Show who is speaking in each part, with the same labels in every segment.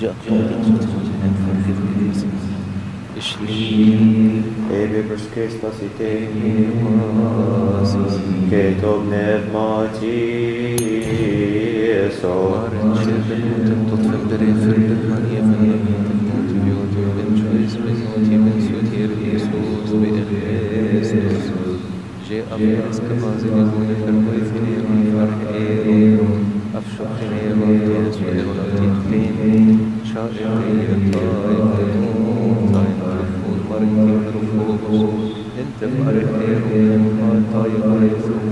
Speaker 1: جاء قولك Et bebërskestatite Këto nevma ti Sot Thank you. जे अब risk मंजिल कोई फिर कोई फिर فرح إيرو أفشق خير تصبح تكفيني شائقي
Speaker 2: طائق طائق رفوض مركب رفوض انت فرح إيرو آه، طائق
Speaker 1: رفوض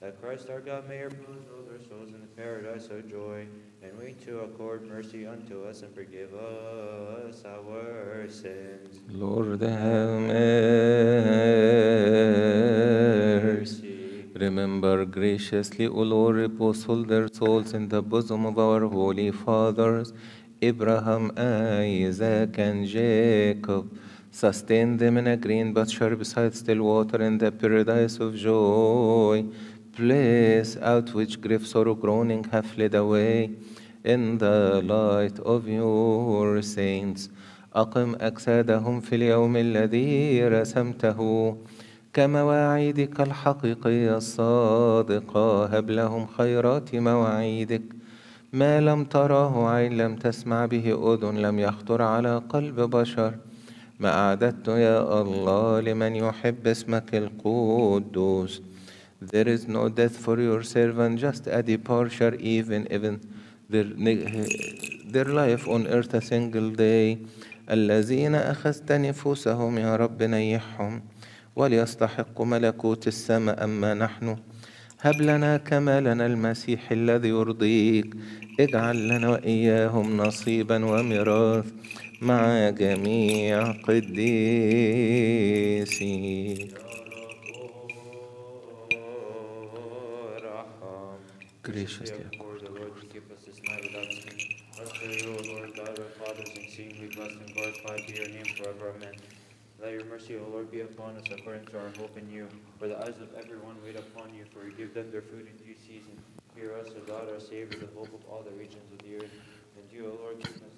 Speaker 2: that Christ our God may repose all their souls in the paradise of joy, and we too accord mercy unto us and forgive us our sins.
Speaker 1: Lord, have mercy. Remember graciously, O Lord, repose all their souls in the bosom of our holy fathers, Abraham, Isaac, and Jacob. Sustain them in a green pasture beside still water in the paradise of joy. Place out which grief, sorrow, groaning have fled away in the light of your saints. أقم أجسادهم في اليوم الذي رسمته كمواعيدك الحقيقية الصادقة هب لهم خيرات مواعيدك ما لم تراه عين لم تسمع به أذن لم يخطر على قلب بشر ما أعددت يا الله لمن يحب اسمك القدوس. There is no death for your servant, just a departure, even even their, their life on earth a single day. الذين أخذت نفوسهم يا رب نيحهم وليستحقوا ملكوت السماء أما نحن. هب لنا كما لنا المسيح الذي يرضيك. اجعل لنا وإياهم نصيبا وميراث. مع جميع قديسيك graciously
Speaker 2: accord the Lord to keep us this night without sin. Blessed are you, O Lord God, our fathers, and seeing we bless and glorify be your name forever. Amen. Let your mercy, O Lord, be upon us according to our hope in you. For the eyes of everyone wait upon you, for you give them their food in due season. Hear us, O God, our Savior, the hope of all the regions of the earth. And you, O Lord, keep us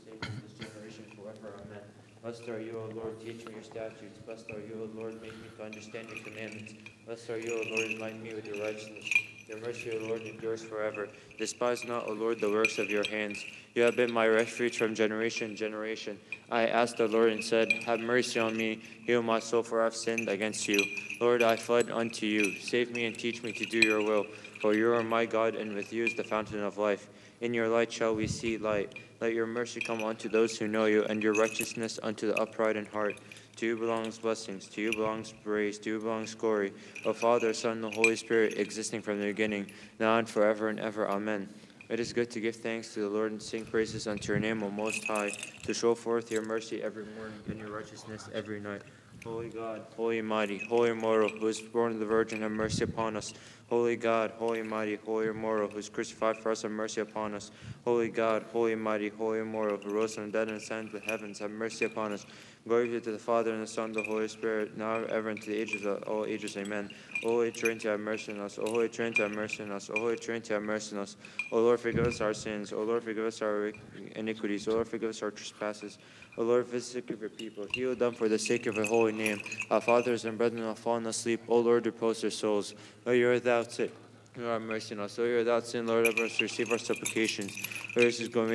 Speaker 2: forever. Amen. Blessed are you, O Lord, teach me your statutes. Blessed are you, O Lord, make me to understand your commandments. Blessed are you, O Lord, enlighten me with your righteousness. Your mercy, O Lord, endures forever. Despise not, O Lord, the works of your hands. You have been my refuge from generation to generation. I asked the Lord and said, Have mercy on me, heal my soul, for I have sinned against you. Lord, I fled unto you. Save me and teach me to do your will. For you are my God, and with you is the fountain of life. In your light shall we see light. Let your mercy come unto those who know you, and your righteousness unto the upright in heart. To you belongs blessings, to you belongs praise, to you belongs glory, O Father, Son, and the Holy Spirit, existing from the beginning, now and forever and ever. Amen. It is good to give thanks to the Lord and sing praises unto your name, O Most High, to show forth your mercy every morning and your righteousness every night. Holy God, holy mighty, holy immortal, who is born of the Virgin, have mercy upon us. Holy God, holy mighty, holy immortal, who's crucified for us, have mercy upon us. Holy God, holy mighty, holy immortal, who rose from the dead and ascended to the heavens, have mercy upon us. Glory be to the Father and the Son and the Holy Spirit, now ever, and into the ages of all ages. Amen. O Holy Trinity, have mercy on us. O Holy Trinity, have mercy on us. O Holy Trinity, have mercy on us. O Lord, forgive us our sins. O Lord, forgive us our iniquities. O Lord, forgive us our trespasses. O Lord, visit your people. Heal them for the sake of your holy name. Our fathers and brethren have fallen asleep. O Lord, repose their souls. O you are without sin. You are mercy on us. O you are without sin, Lord, have mercy, receive our supplications. Lord, this is going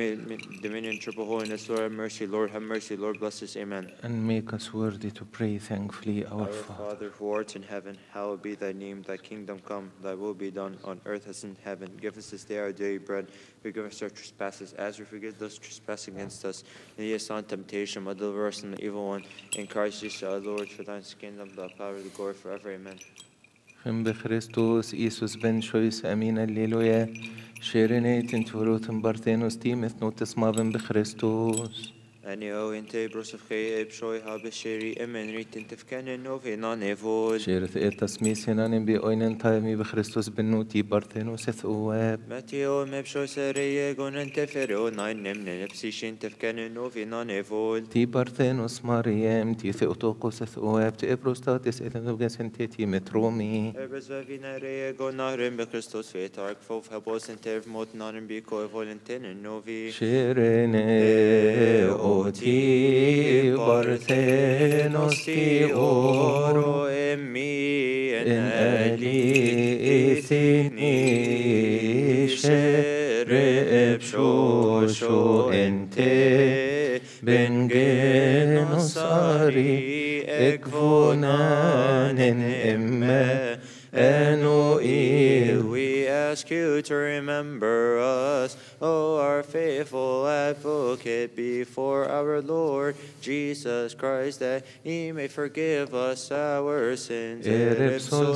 Speaker 2: dominion, triple holiness. Lord, have mercy. Lord, have mercy. Lord, bless us. Amen.
Speaker 1: And make us worthy to pray thankfully, our
Speaker 2: Our
Speaker 1: Father.
Speaker 2: Father, who art in heaven, hallowed be thy name. Thy kingdom come, thy will be done on earth as in heaven. Give us this day our daily bread. Forgive us our trespasses, as we forgive those trespassing against us. And lead us not into temptation, but deliver us from the evil one. In Christ Jesus our Lord, for thine is the kingdom, the power, the glory forever. Amen.
Speaker 1: خم بخريستوس إيسوس بن شويس أمين الليلويا شيرينيت انتوروتن بارتينوس تيمث نوتس مافن بخريستوس
Speaker 2: Anio inte brosef ge ebshoi habe sheri emen ritin tefkene novi na nevod.
Speaker 1: شيرث إيتاس ميسينان بي أوينن تايمي بخريستوس بنوتي بارتينوس ثواب
Speaker 2: Mateo mebshoi sereye gonen tefero nain nemne nepsishin tefkene novi na nevod.
Speaker 1: تي بارتينوس مريم تي ثيوتوقوس ثواب تي إبروستاتس إذن وجسن تي مترومي
Speaker 2: Ebes vevinere go narin be Christos vetark fof hebos en tev mot narin bi ko volentin en novi.
Speaker 1: شيريني أوتي بارتينوس تي أورو
Speaker 2: oro emmi en
Speaker 1: إن
Speaker 2: ali
Speaker 1: أليثني شرب شوشو أنت بن جنوساري إكفونان إما أنو إيوي
Speaker 2: We ask you to remember us, O our faithful advocate before our Lord Jesus Christ, that he may forgive us our sins.
Speaker 1: ערב סול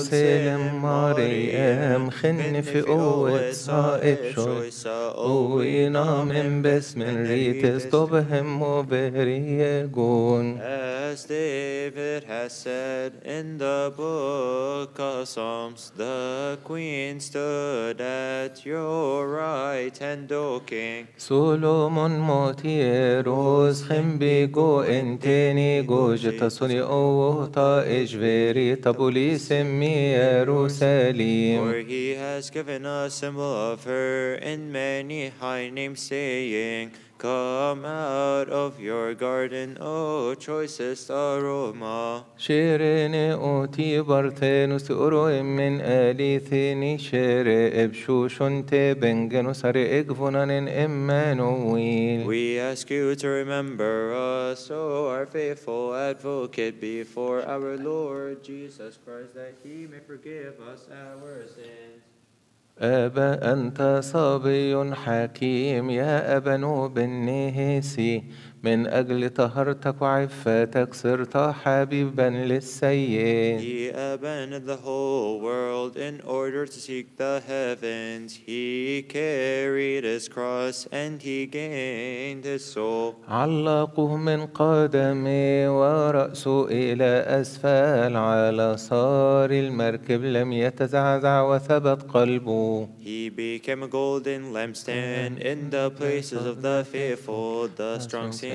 Speaker 2: As David has said in the book of Psalms, the queen stood at your right hand, O king.
Speaker 1: سولومون موتيروس خم بيجو انتني جوج تصوني اوه تا اجفيري تبولي سمي يروساليم
Speaker 2: For he has given a symbol of her in many high names, saying, Come out of your garden, O choicest aroma.
Speaker 1: شيريني اوتي بارتينوس اورو من اليثيني شيري ابشوشون تبنجنو ساري اجفونان امانويل
Speaker 2: We ask you to remember us, O our faithful advocate, before our Lord Jesus Christ, that he may forgive us our sins.
Speaker 1: أبا أنت صبي حكيم يا أبا بالنهسي من أجل طهرتك وعفتك صرت حبيبا للسيد
Speaker 2: He abandoned the whole world in order to seek the heavens. He carried his cross and he gained his soul.
Speaker 1: علقه من قدمي ورأسه إلى أسفل على صار المركب لم يتزعزع وثبت قلبه
Speaker 2: He became a golden lampstand in the places of the faithful, the strong saint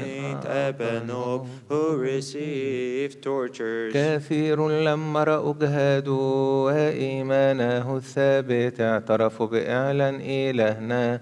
Speaker 2: Abanob, who received tortures.
Speaker 1: كثير لما رأوا جهاده وإيمانه الثابت اعترفوا بإعلان إلهنا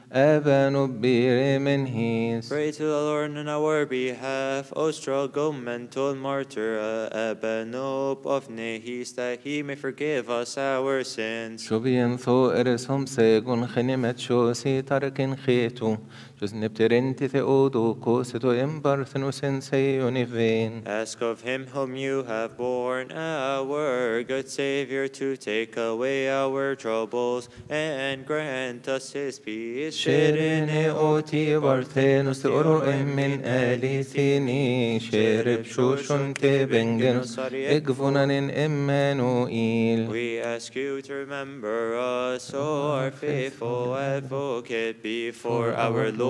Speaker 1: أبانو بيري من هيس
Speaker 2: Pray to the Lord on our behalf, O struggle mental martyr Abanop of Nehis, that he may forgive us our sins.
Speaker 1: شو بينثو إرسهم سيجون خنمت شو سي تركن خيتو جز نبترنتي ثيودو كوستو إمبارثنو سنسيوني فين
Speaker 2: Ask of him whom you have borne, our good Savior, to take away our troubles and grant us his peace. شيرين أوتي بارثينوس أورو من آليثيني شيرب شوشن تبنجنوس إجفونان إمانوئيل
Speaker 1: We ask you to remember us, O our faithful advocate, before our Lord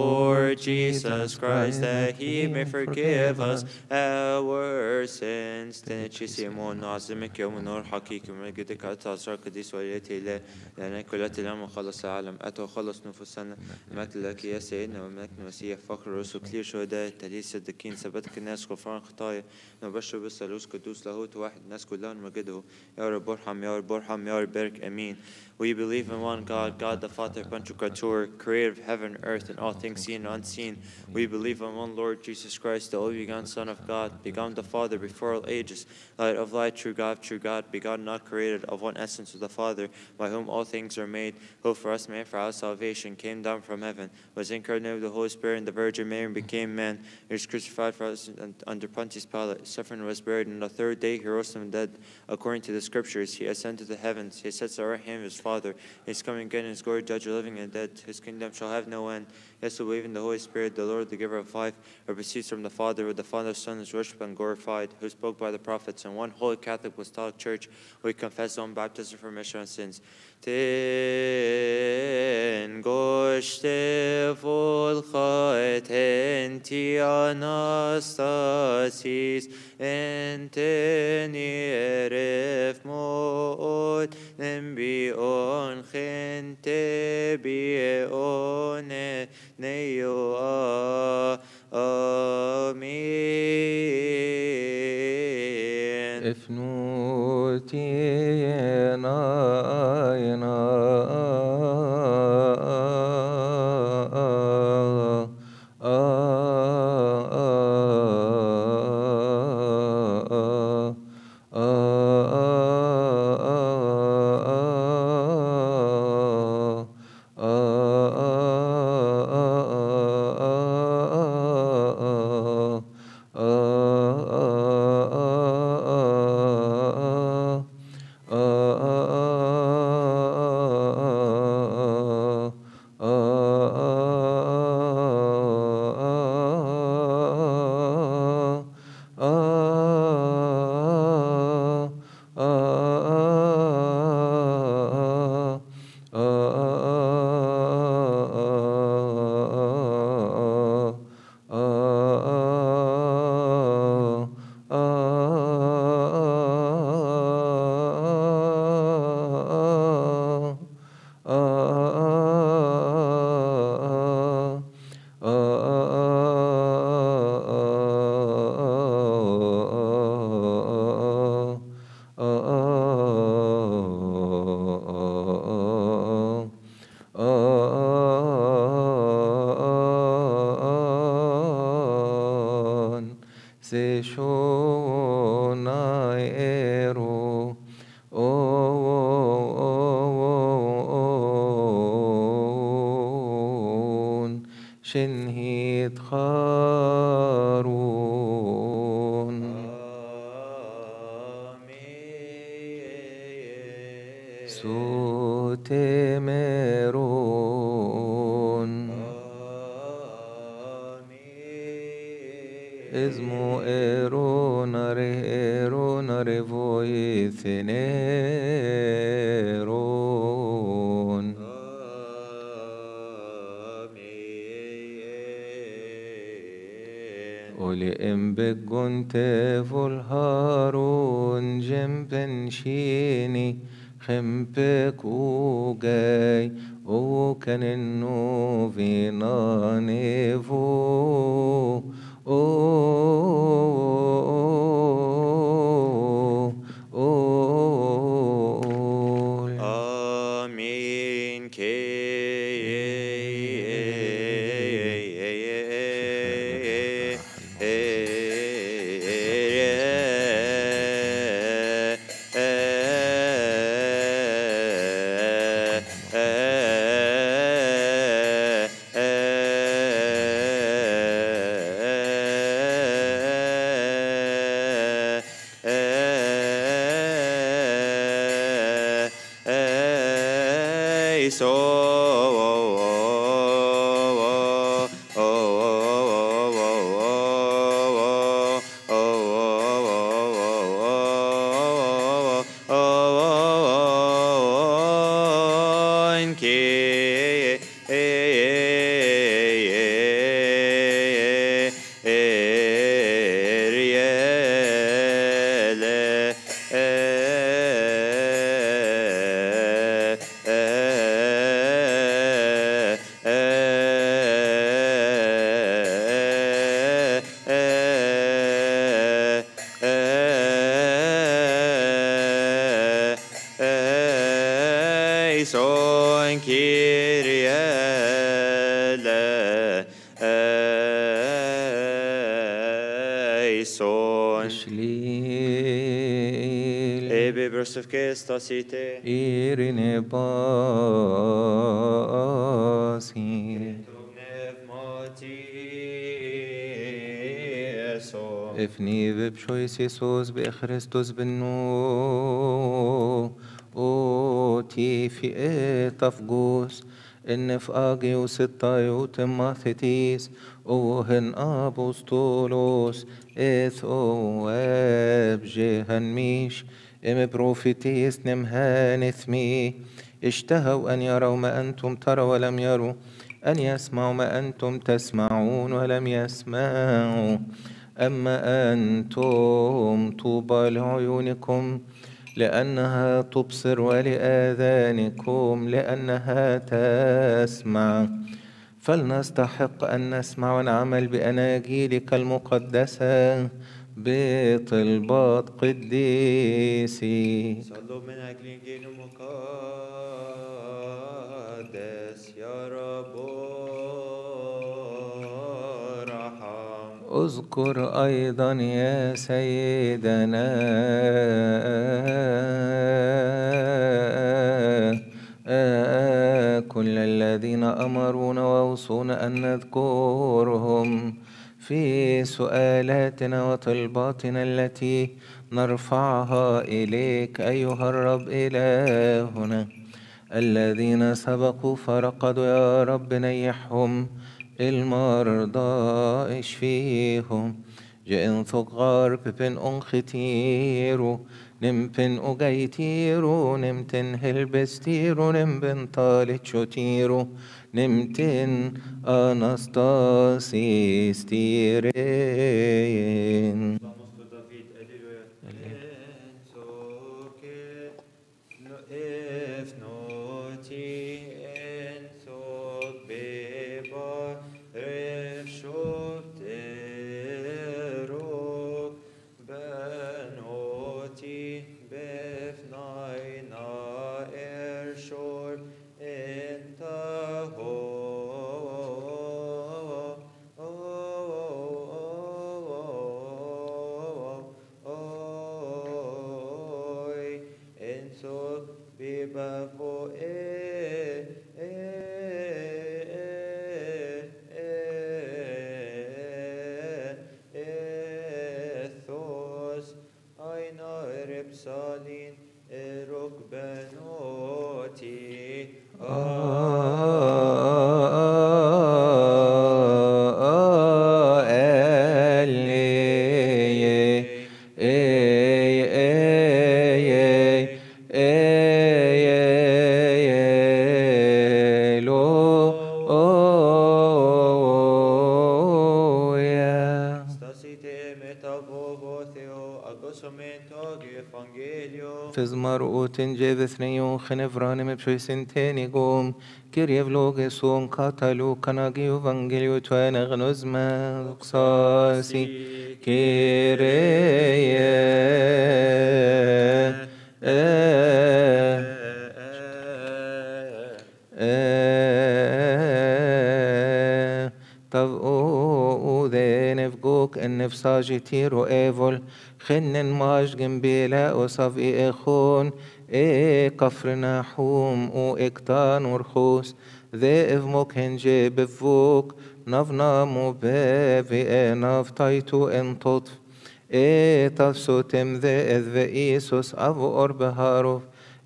Speaker 1: Jesus Christ, that he may forgive us our sins. تنشيسيمون نعظمك يوم نور حقيقي مجدك أتعصر قديس وليتي الله لأنك كلات الأمر خلص العالم أتى وخلص نفوسنا المجد لك يا سيدنا وملك المسيح فخر الرسل كلير شهداء التليل صديقين ثبتك الناس غفران خطايا نبشر بالثالوث قدوس لاهوت واحد الناس كلها نمجده يا رب ارحم يا رب ارحم يا رب بارك امين We believe in one God, God the Father, Pantocrator, creator of heaven, earth, and all things seen and unseen. We believe in one Lord Jesus Christ, the only begotten Son of God, begotten the Father before all ages, light of light, true God, true God, begotten, not created, of one essence with the Father, by whom all things are made, who for us man, for our salvation, came down from heaven, was incarnate with the Holy Spirit and the Virgin Mary, and became man. He was crucified for us un- under Pontius Pilate, suffered and was buried, and on the third day he rose from the dead. According to the Scriptures, he ascended to the heavens. He sits at the right hand of his Father. He is coming again in his glory, judge the living and dead. His kingdom shall have no end. Yes, we believe in the Holy Spirit, the Lord, the giver of life, who proceeds from the Father, who the Father, Son is worshipped and glorified, who spoke by the prophets, and one holy Catholic apostolic church, we confess on baptism for remission of sins. Ten goshte ti anastasis bi
Speaker 2: Neoa
Speaker 1: Amin.
Speaker 2: If nutina ayna
Speaker 1: افني ببشويس
Speaker 2: يسوس
Speaker 1: بخريستوس بنو. أو تي في اي تفقوس ان في أجي وستا وستاي وتما ثتيس وهن ابوستولوس اث أو اب جهنميش ام بروفيتيس نمهان ثمي اشتهوا ان يروا ما أنتم تروا ولم يروا أن يسمعوا ما أنتم تسمعون ولم يسمعوا أما أنتم طوبى لعيونكم لأنها تبصر ولآذانكم لأنها تسمع فلنستحق أن نسمع ونعمل بأناجيلك المقدسة بطلبات قديسي
Speaker 2: صلوا من أجل إنجيل مقدس يا رب.
Speaker 1: اذكر أيضا يا سيدنا كل الذين أمرونا وأوصونا أن نذكرهم في سؤالاتنا وطلباتنا التي نرفعها إليك أيها الرب إلهنا. الذين سبقوا فرقدوا يا رب نيحهم المرضى اشفيهم جئن ثقار ببن
Speaker 2: أن ختيرو نم بن أجيتيرو نم تن هلبستيرو نم بن طالت شتيرو نم تن أناستاسيستيرين. Vo
Speaker 1: ханевранеме пшесентенигом, Кирьев логесом каталу канагию вангелию твоя гнозме луксаси, Киреев. إن بصاجي تيرو إيفول خن ماج جنبيلا وصفي إخون إيه كفر اكتان وإكتان ورخوس. ذي إف مكنجي بفوك نفنا بافي إي نف تايتو إن تطف. إي تفسو تمذي إذ إيسوس أبو أرب هاروف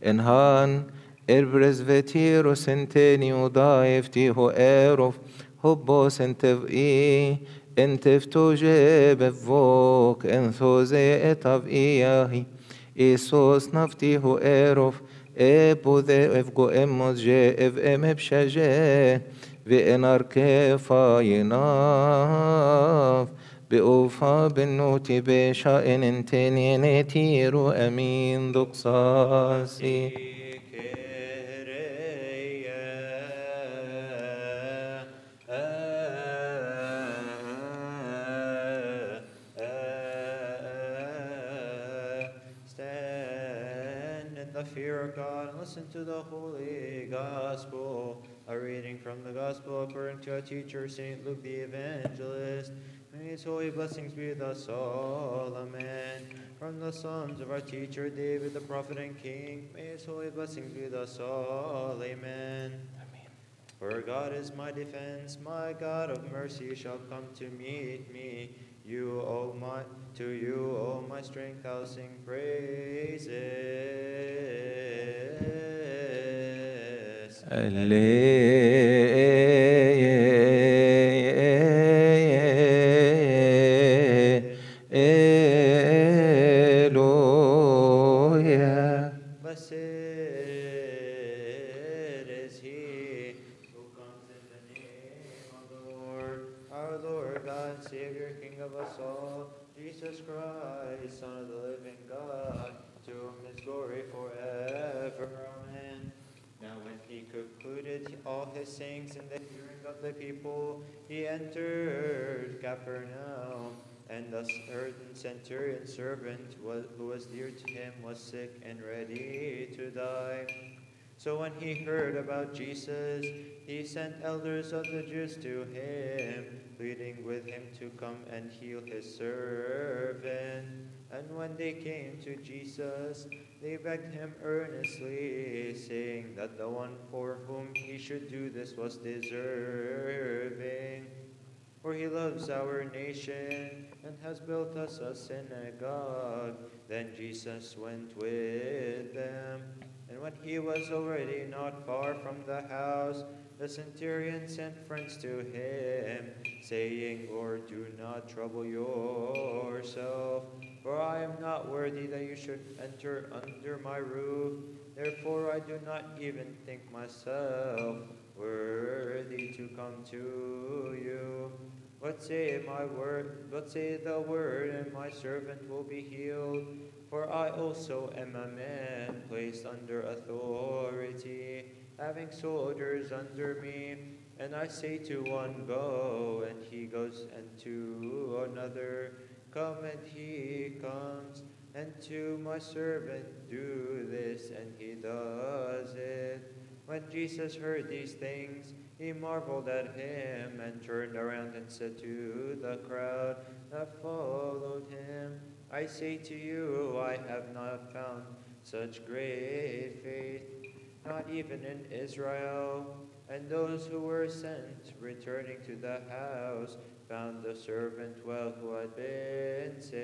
Speaker 1: إنهان إربرز فتيرو سنتيني وضايف تيهو إيروف. هبو سنتف إي انتف توجي بفوك انثو زي اتف اياهي إيسوس نفتي هو ايروف ابو ذي افقو اموز جي اف ام بشجي بإنار كيفا يناف بأوفا بالنوتي بشائن انتني نتيرو
Speaker 2: fear of God and listen to the holy gospel. A reading from the Gospel according to our teacher, St. Luke the Evangelist. May his holy blessings be with us all. Amen. From the Psalms of our teacher, David the prophet and king. May his holy blessings be with us all. Amen. For God is my defense, my God of mercy shall come to meet me. You, O my, to you, O my strength, I'll sing praises. Sayings in the hearing of the people, he entered Capernaum. And the certain centurion servant who was dear to him was sick and ready to die. So when he heard about Jesus, he sent elders of the Jews to him, pleading with him to come and heal his servant. And when they came to Jesus, they begged him earnestly, saying that the one for whom he should do this was deserving. For he loves our nation and has built us a synagogue. Then Jesus went with them. And when he was already not far from the house, the centurion sent friends to him, saying, Lord, do not trouble yourself, for I am not worthy that you should enter under my roof. Therefore I do not even think myself worthy to come to you. But say my word, but say the word, and my servant will be healed. For I also am a man placed under authority, having soldiers under me. And I say to one, Go, and he goes, and to another, Come, and he comes, and to my servant, Do this, and he does it. When Jesus heard these things, he marveled at him and turned around and said to the crowd that followed him, I say to you, I have not found such great faith, not even in Israel. And those who were sent, returning to the house, found the servant well who had been sick.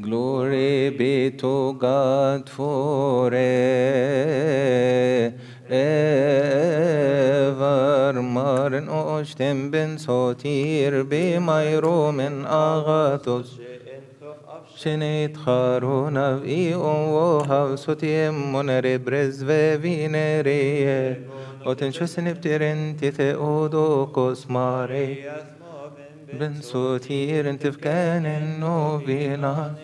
Speaker 1: Glory be to God forever. Maren oshtem ben sotir be myromen agathos. Shenit charun av i o hav sotim monere Otenčuseniptirin tite udokos marei, bensotirin tifkanin novina,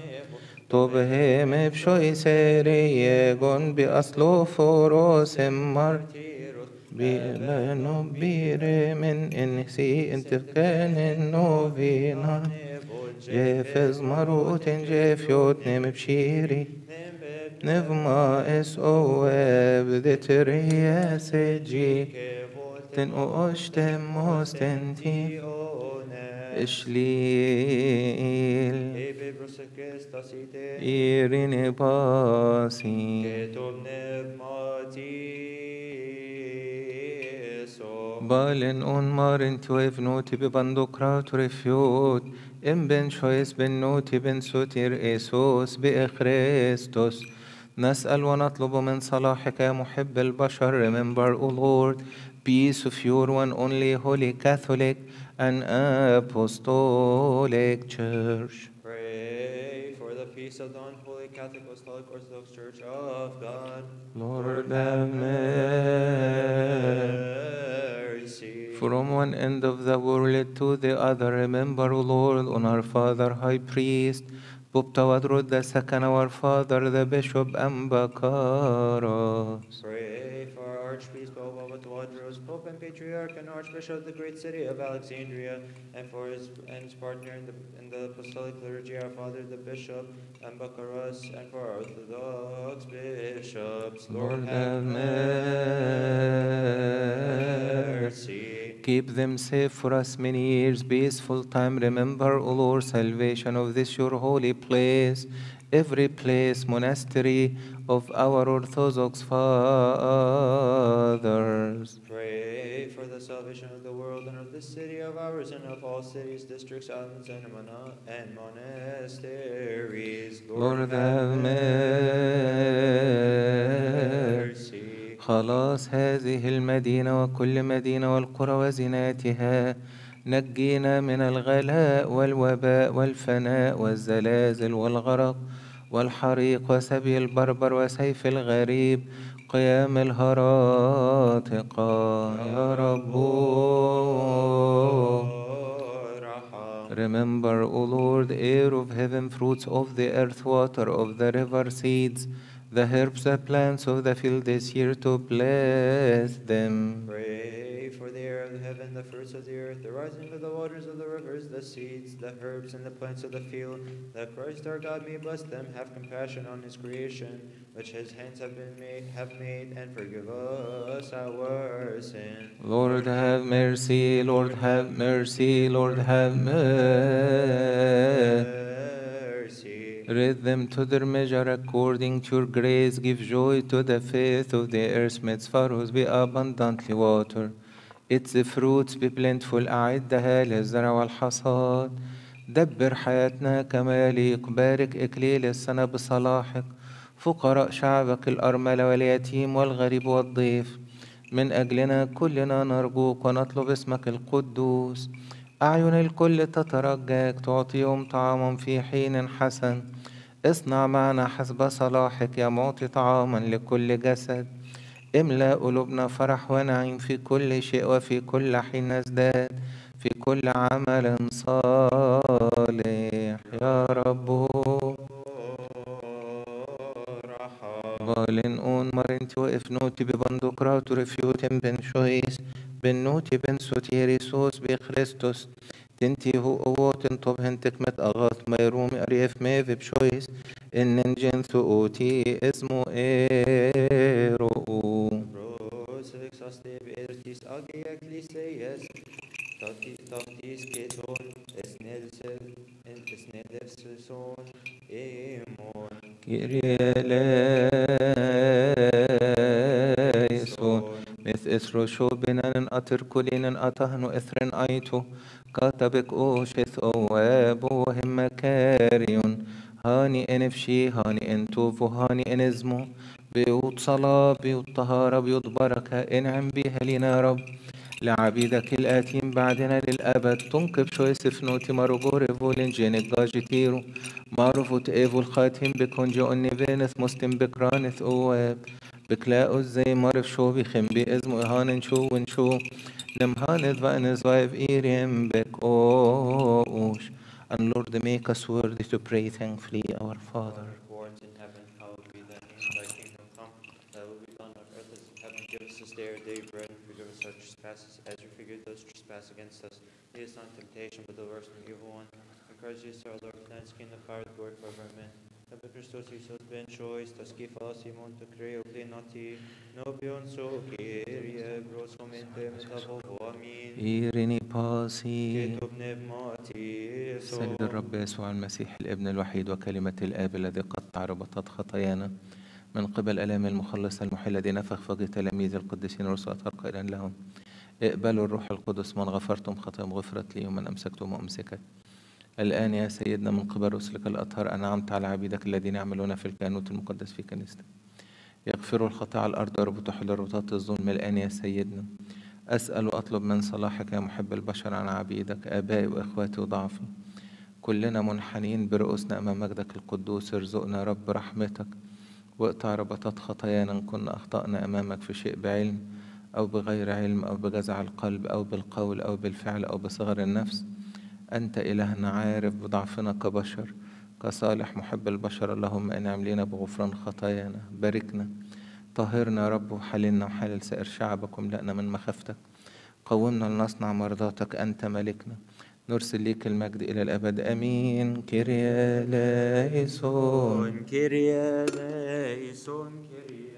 Speaker 1: تبهم بشوي سيري جون بأصله فروس مر بيلانو بيري من إنسي انت كان النوفينا جيف زمروت جيف نمبشيري مبشيري نظما اس أو اب bdeter yaseci تن أو oştem موستن تي اشليل ايرين باسي بالن اون مارن تويف نوتي ببندوكرات رفيوت ام بن شويس بن نوتي بن سوتير اسوس باخريستوس نسأل ونطلب من صلاحك يا محب البشر remember O Lord peace of your one only holy Catholic and apostolic church
Speaker 2: Pray for the peace of the unholy Catholic Apostolic Orthodox Church of God.
Speaker 1: Lord have mercy. From one end of the world to the other, remember, O Lord, on our Father, High Priest, Pope Tawadros II, our Father, the Bishop, Anba Karas.
Speaker 2: Pray for our Archbishop of Jehovah Tawadros, Pope and Patriarch and Archbishop of the great city of Alexandria, and for his and his partner in the in the apostolic liturgy, our Father the Bishop, Anba Karas, and for our Orthodox bishops.
Speaker 1: Lord have mercy. Keep them safe for us many years, peaceful time. Remember, O Lord, salvation of this your holy place, every place, monastery of our Orthodox fathers.
Speaker 2: Pray for the salvation of the world and of this city of ours and of all cities, districts, islands, and, mona- and monasteries.
Speaker 1: Lord have
Speaker 2: mercy.
Speaker 1: خلاص هذه المدينة وكل مدينة والقرى وزناتها نجينا من الغلاء والوباء والفناء والزلازل والغرق والحريق وسبي البربر وسيف الغريب قيام الهراطقة يا رب. Remember, O Lord, air of heaven, fruits of the earth, water of the river, seeds, the herbs, the plants of the field this year to bless them.
Speaker 2: Pray for the air of the heaven, the fruits of the earth, the rising of the waters of the rivers, the seeds, the herbs, and the plants of the field, that Christ our God may bless them, have compassion on his creation, which his hands have been made, have made, and forgive us our sin.
Speaker 1: Lord have mercy, Lord have mercy, Lord have mercy. Read them to their measure according to your grace. Give joy to the faith of the earth. Midst furrows be abundantly water. Its fruits be plentiful. أعدها للزرع والحصاد. دبر حياتنا كما يليق. بارك إكليل السنة بصلاحك. فقراء شعبك الأرملة واليتيم والغريب والضيف. من أجلنا كلنا نرجوك ونطلب اسمك القدوس. أعين الكل تترجاك تعطيهم طعاما في حين حسن اصنع معنا حسب صلاحك يا معطي طعاما لكل جسد املأ قلوبنا فرح ونعيم في كل شيء وفي كل حين نزداد في كل عمل صالح. يا رب. بالين أون مرنتي وقف نوتي ببندق راتو رفيوتن بن شويس بن نوتي بن سوتيريسوس بخريستوس. تنتي هو أو تنطب هنتك مت أغاث ما أريف مي في بشويس إن نجن ثؤتي اسمه إيرو
Speaker 2: أو. روسك ساستي بيرتيس أجي أكليس ليس تاتيس تاتيس كيتون إسنيلسل
Speaker 1: إسنيلسلسون إيمون. كيري ليسون مث إسرو شو بنان أتر كلين أتهن إثرن أيتو. كاتبك أوشث أواب وهم كاريون. هاني إنفشي هاني إن توفو هاني إن إزمو. بيوت صلاة بيوت طهارة بيوت بركة. انعم بيها لنا رب. لعبيدك الآتين بعدنا للأبد. تنقب شوي نوتي مارو ريفولين الجاجي جاجتيرو معروفو إيفو الخاتم بكونجو أني فينث مسلم بكرانث أواب. بكلاقو زي مارف شو بيخم بإزمو إهان نشو ونشو the Khalid and his wife Irim Bekosh. And Lord, make us worthy to pray thankfully, our Father.
Speaker 2: Who Born in heaven, hallowed be thy name, thy kingdom come, thy will be done on earth as in heaven. Give us this day our daily bread, and forgive us our trespasses, as we forgive those trespass against us. Lead us not temptation, but deliver us from the evil one. Encourage us, our Lord, thine is kingdom, power, glory forever. Amen. Aby Christos Iisus ben choice, tas kifas imon to creo plenati, nobion so Kyrie, gros momente metavovo, amin.
Speaker 1: إيرني باسي
Speaker 2: Ketub pneumati,
Speaker 1: سيد الرب يسوع المسيح الابن الوحيد وكلمة الآب الذي قطع ربطات خطايانا من قبل ألام المخلص المحل الذي نفخ فوق تلاميذ القديسين الرسل قائلا لهم اقبلوا الروح القدس من غفرتم خطاياهم غفرت لي ومن أمسكتم أمسكت الآن يا سيدنا من قبل رسلك الأطهار أنعمت على عبيدك الذين يعملون في الكهنوت المقدس في كنيستك يغفروا الخطايا الأرض ويربطوا حل ربطات الظلم الآن يا سيدنا. أسأل وأطلب من صلاحك يا محب البشر عن عبيدك آبائي وإخواتي وضعفي. كلنا منحنين برؤوسنا أمام مجدك القدوس ارزقنا يا رب رحمتك. واقطع ربطات خطايانا إن كنا أخطأنا أمامك في شيء بعلم أو بغير علم أو بجزع القلب أو بالقول أو بالفعل أو بصغر النفس. أنت إلهنا عارف بضعفنا كبشر كصالح محب البشر اللهم إنعم لنا بغفران خطايانا. باركنا طهرنا يا رب وحللنا وحلل سائر شعبك واملأنا من مخافتك قومنا لنصنع مرضاتك أنت ملكنا. نرسل ليك المجد إلى الأبد. أمين. كيريا لايسون
Speaker 2: Kyrie eleison, Kyrie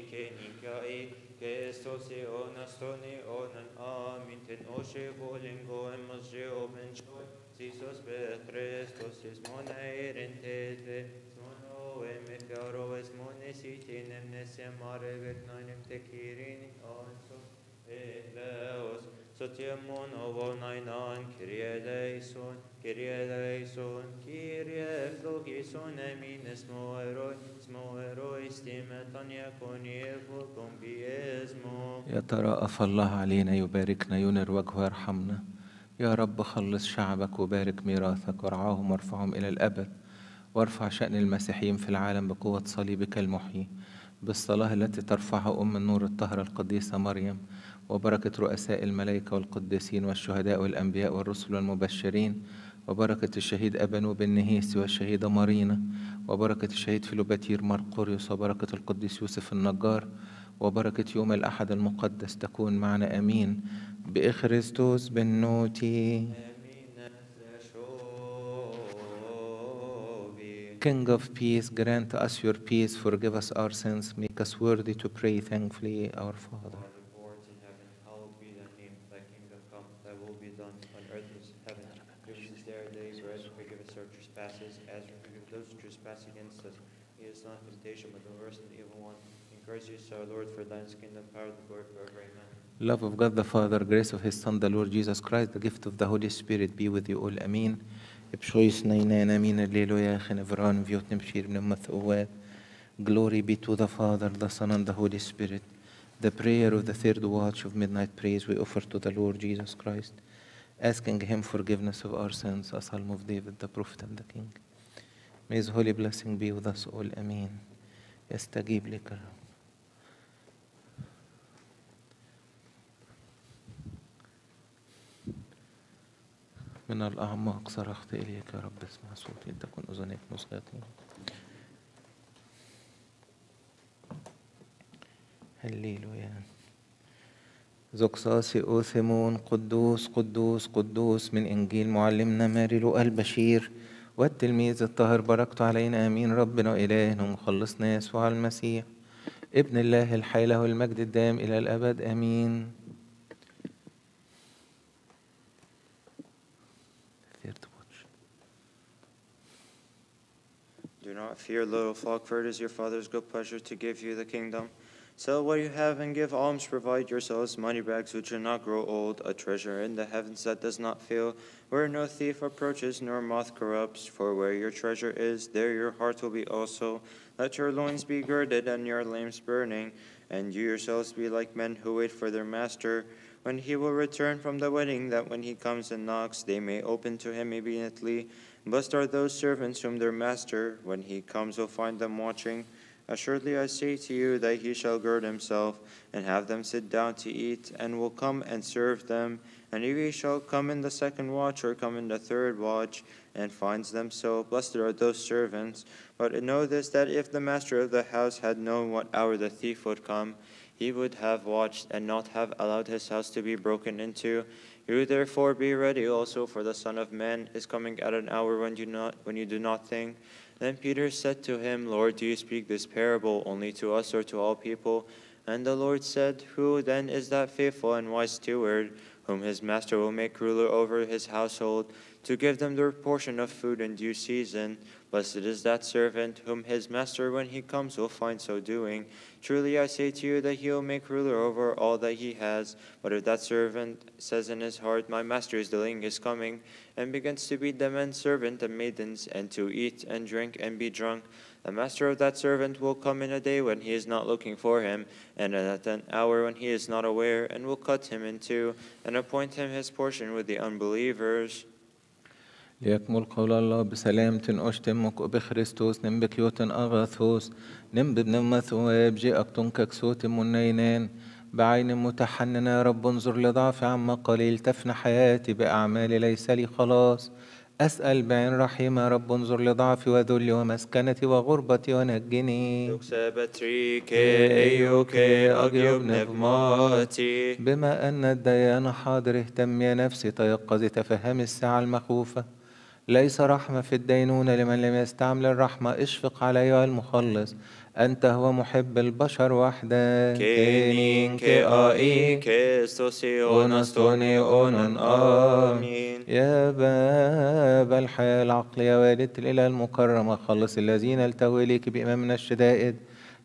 Speaker 2: pneumatike, nikai, ke stose, onastone, onan, amin, ten oshe, volingo, emasje, open joy, Sisos Christos, is mona erentete, mono emekaro, es monesitin, emnesia mare, vetnainem tekirin, also, Eleos, sotiemon ovonainan, Kyrie stimetan.
Speaker 1: يترأف الله علينا يباركنا ينر وجهه ويرحمنا يا رب خلص شعبك وبارك ميراثك وارعاهم وارفعهم إلى الأبد وارفع شأن المسيحيين في العالم بقوة صليبك المحيي بالصلاة التي ترفعها أم النور الطاهرة القديسة مريم وبركة رؤساء الملائكة والقديسين والشهداء والأنبياء والرسل والمبشرين وبركة الشهيد أبنو بن نهيس والشهيدة مارينا وبركة الشهيد فيلوباتير مارقوريوس وبركة القديس يوسف النجار وبركة يوم الأحد المقدس تكون معنا. أمين. بإخريستوس بالنوتي King of peace, grant us your peace, forgive us our sins, make us worthy to pray thankfully, our Father.
Speaker 2: Jesus our Lord, for thine is the kingdom, power, and glory forever. Amen.
Speaker 1: Love of God the Father, grace of His Son, the Lord Jesus Christ, the gift of the Holy Spirit be with you all. Amen. بشويس نينان أمين الليلويا خنفران فيوت نمشير من مثوات. Glory be to the Father, the Son, and the Holy Spirit. The prayer of the third watch of midnight praise we offer to the Lord Jesus Christ, asking Him forgiveness of our sins, a psalm of David, the prophet and the king. May His holy blessing be with us all. Amen. يستجيب لك من الأعماق صرخت إليك يا رب اسمع صوتي. تكن أذنيك مصغيتين هللويا. زقصاصي أوثمون قدوس قدوس قدوس. من إنجيل معلمنا ماري لوقا البشير. والتلميذ الطاهر بركته علينا آمين. ربنا وإلهنا ومخلصنا يسوع المسيح. ابن الله الحي له المجد الدائم إلى الأبد آمين.
Speaker 2: Fear, little flock, for it is your Father's good pleasure to give you the kingdom. Sell what you have and give alms. Provide yourselves money bags which do not grow old, a treasure in the heavens that does not fail, where no thief approaches nor moth corrupts. For where your treasure is, there your heart will be also. Let your loins be girded and your lamps burning, and you yourselves be like men who wait for their master when he will return from the wedding, that when he comes and knocks, they may open to him immediately. Blessed are those servants whom their master, when he comes, will find them watching. Assuredly, I say to you that he shall gird himself and have them sit down to eat, and will come and serve them. And if he shall come in the second watch or come in the third watch, and finds them so, blessed are those servants. But know this that if the master of the house had known what hour the thief would come, he would have watched and not have allowed his house to be broken into. You therefore be ready also, for the Son of Man is coming at an hour when you not when you do not think. Then Peter said to him, Lord, do you speak this parable only to us or to all people? And the Lord said, Who then is that faithful and wise steward, whom his master will make ruler over his household, to give them their portion of food in due season? Blessed is that servant, whom his master, when he comes, will find so doing. Truly I say to you that he will make ruler over all that he has. But if that servant says in his heart, My master is delaying his coming, and begins to beat the men servant and maidens, and to eat and drink and be drunk, the master of that servant will come in a day when he is not looking for him, and at an hour when he is not aware, and will cut him in two, and appoint him his portion with the unbelievers.
Speaker 1: ليكمل قول الله بسلام أشتمك بخريستوس نم بكيوتن أغاثوس نم ببنم مثواب جي أكتن ككسوت منينان بعين متحننة رب انظر لضعفي عما قليل تفنى حياتي بأعمالي ليس لي خلاص. أسأل بعين رحيمة رب انظر لضعفي وذلي ومسكنتي وغربتي ونجني.
Speaker 2: agiub nevmati.
Speaker 1: بما أن الديان حاضر اهتم يا نفسي تيقظي تفهم الساعة المخوفة. ليس رحمة في الدينونة لمن لم يستعمل الرحمة. اشفق علي يا المخلص. أنت هو محب البشر وحدك.
Speaker 2: ai ke stosionas tone onan amin.
Speaker 1: يا باب الحياة العقل يا والدة الإله المكرمة. خلص الذين التووا إليك بإمامنا الشدائد.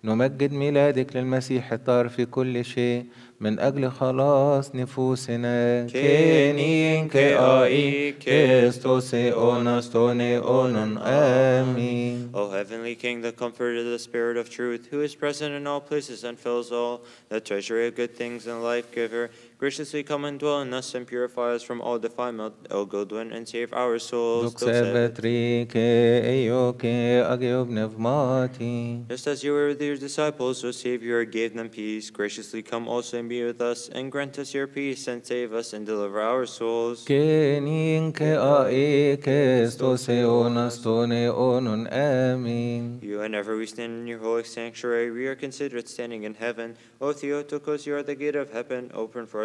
Speaker 1: نمجد ميلادك للمسيح الطاهر في كل شيء. من أجل خلاص نفوسنا
Speaker 2: Kenin ke ai ke
Speaker 1: stosionas tone onan آمين
Speaker 2: O heavenly King, the comfort of the Spirit of truth, who is present in all places and fills all, the treasury of good things and life giver, graciously come and dwell in us and purify us from all defilement, O Godwin, and save our souls. Just as you were with your disciples, O Savior, gave them peace, graciously come also and be with us, and grant us your peace, and save us and deliver our souls. You, and ever we stand in your holy sanctuary, we are considered standing in heaven. O Theotokos, you are the gate of heaven, open for us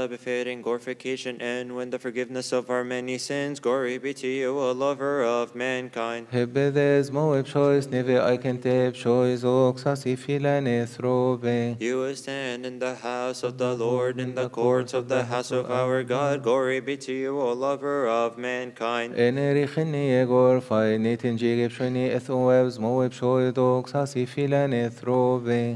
Speaker 2: the befitting glorification and when the forgiveness of our many sins. Glory be to you, O lover of mankind. You will stand in the house of the Lord, in the courts of the house of our God. Glory be to you, O lover of mankind.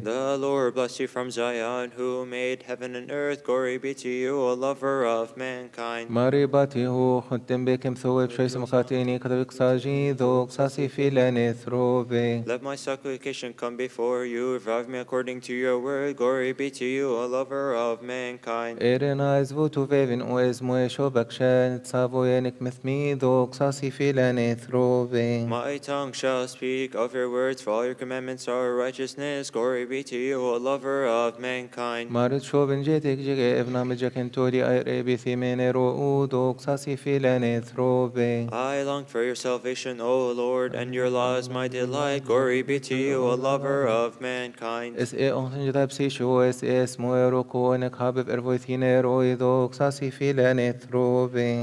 Speaker 2: The Lord bless you from Zion, who made heaven and earth. Glory be to you O lover of mankind.
Speaker 1: مريباتي هو خدتم بكم ثواب شويس مخاتيني كتبك ساجي دوكساسي فيلاني ثروبي
Speaker 2: Let my supplication come before you. Revive me according to your word. Glory be to you, O lover of mankind.
Speaker 1: إيرنا زفوتو فيفن اوز مويشو بكشان تصابو ينك مثمي دوكساسي فيلاني ثروبي
Speaker 2: My tongue shall speak of your words, for all your commandments are righteousness. Glory be to you, O lover of mankind.
Speaker 1: مارد شو بنجيتك جيجي ابنا مجاكن
Speaker 2: I long for your salvation, O Lord, and your law is my delight. Glory be to you, O lover of mankind.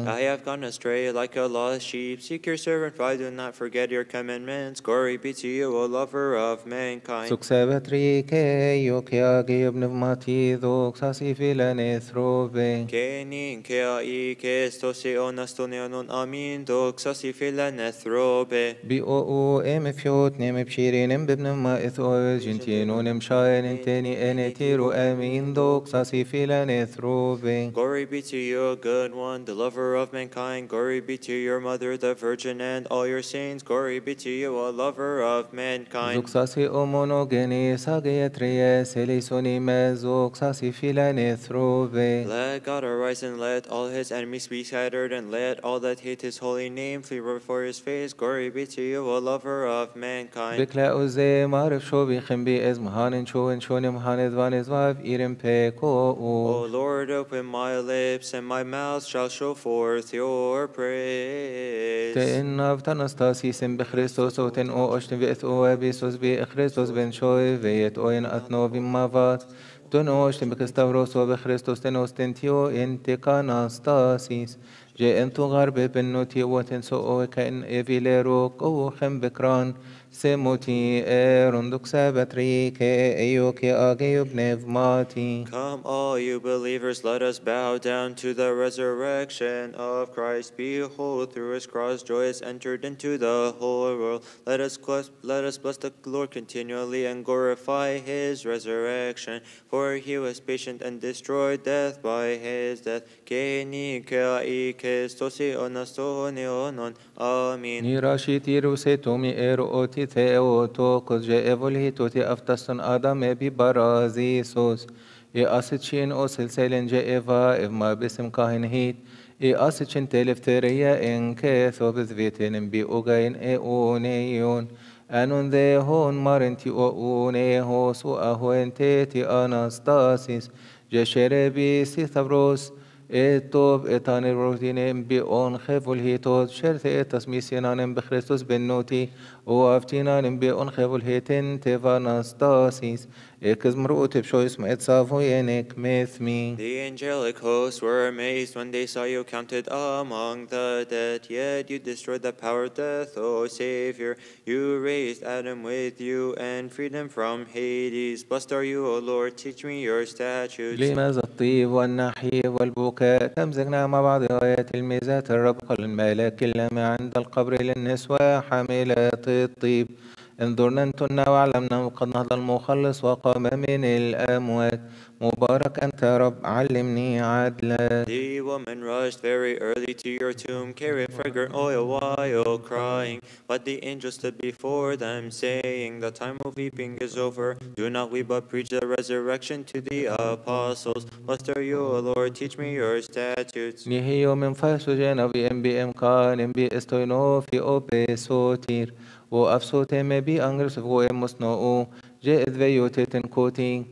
Speaker 2: I have gone astray like a lost sheep. Seek your servant, for I do not forget your commandments. Glory be to you, O lover of mankind.
Speaker 1: Ke. Jove.
Speaker 2: Kenin kea i kestosi onastone anon amin doksasi filan ethrobe.
Speaker 1: Bi o o em fiot nem pşirinim bibnim ma ethol jintienun mşayen teni enetiru amin doksasi filan ethrobe.
Speaker 2: Glory be to you, good one, the lover of mankind. Glory be to your mother, the virgin, and all your saints. Glory be to you, a lover of mankind. Let God arise and let all his enemies be scattered, and let all that hate his holy name flee before his face. Glory be to you, O lover of mankind.
Speaker 1: Bekle uze marif sho bichim bi ez mahanin sho and shonim haned van ez vav irim
Speaker 2: pe
Speaker 1: ko O
Speaker 2: Lord, open my lips, and my mouth shall show forth your praise.
Speaker 1: Te innav tanastasis bi Christos o ten o oshtin vi et o ebisos bi Christos ben shoy ve et o in atno vim mavat. Tú no, este que está broso, vejresto, este este en ostentio, en te canastasis. انتو غرب بنوتي وتنسو او كان ايفيليرو قو خم بكران سيموتي ايروندوك سابتريك ايوكي اغيو بنفماتي
Speaker 2: Come, all you believers, let us bow down to the resurrection of Christ. Behold, through his cross, joy has entered into the whole world. Let us, bless, let us bless the Lord continually and glorify his resurrection. For he was patient and destroyed death by his death. Keni kai kestosi onastoni onon. Amen.
Speaker 1: نيراشي تيرو سيتومي ايرو اوتي ثيو توكوز جاء ايفولهي توتي افتستن ادم بي برازيسوس اي اسيتشين او سلسلين جاء ايفا اف باسم كاهن هيت اي اسيتشين تلف تريا ان كيثو بذفيتين بي اوغاين اي اونيون انون ذي هون مارنتي او اونيهوس و اهوين تيتي اناستاسيس جشربي سيثابروس اتوب اتان البروتين ام بي اون خيف والهيتوز شرث اتاس ميسينان بخريستوس بنوتي وافتينان بيون خيفول هيتن تيفاناستاسيس اكز مروت بشويس ما اتسافو ينك ميثمي
Speaker 2: The angelic hosts were amazed when they saw you counted among the dead. Yet you destroyed the power of death, O Savior. You raised Adam with you and freed him from Hades. Blessed are you, O Lord. Teach me your statutes.
Speaker 1: لماذا الطيب والنحيب والبكاء تمزجنا مع بعض غايات الميزات الربق الملاك اللامع عند القبر للنسوة حاملات الطيب انظرنا انتنا واعلمنا قد نهض المخلص وقام من الأموات مبارك أنت رب علمني عدلا
Speaker 2: The woman rushed very early to your tomb, carried fragrant oil while crying. But the angel stood before them, saying, The time of weeping is over. Do not weep, but preach the resurrection to the apostles. Blessed are you, O Lord. Teach me your statutes.
Speaker 1: من فاسو جينا بي ام بي ام كان بي استوينو في اوبي و افسو تيمي بي أنغرس فو امس نوو جي اذ فيو تيتن كوتي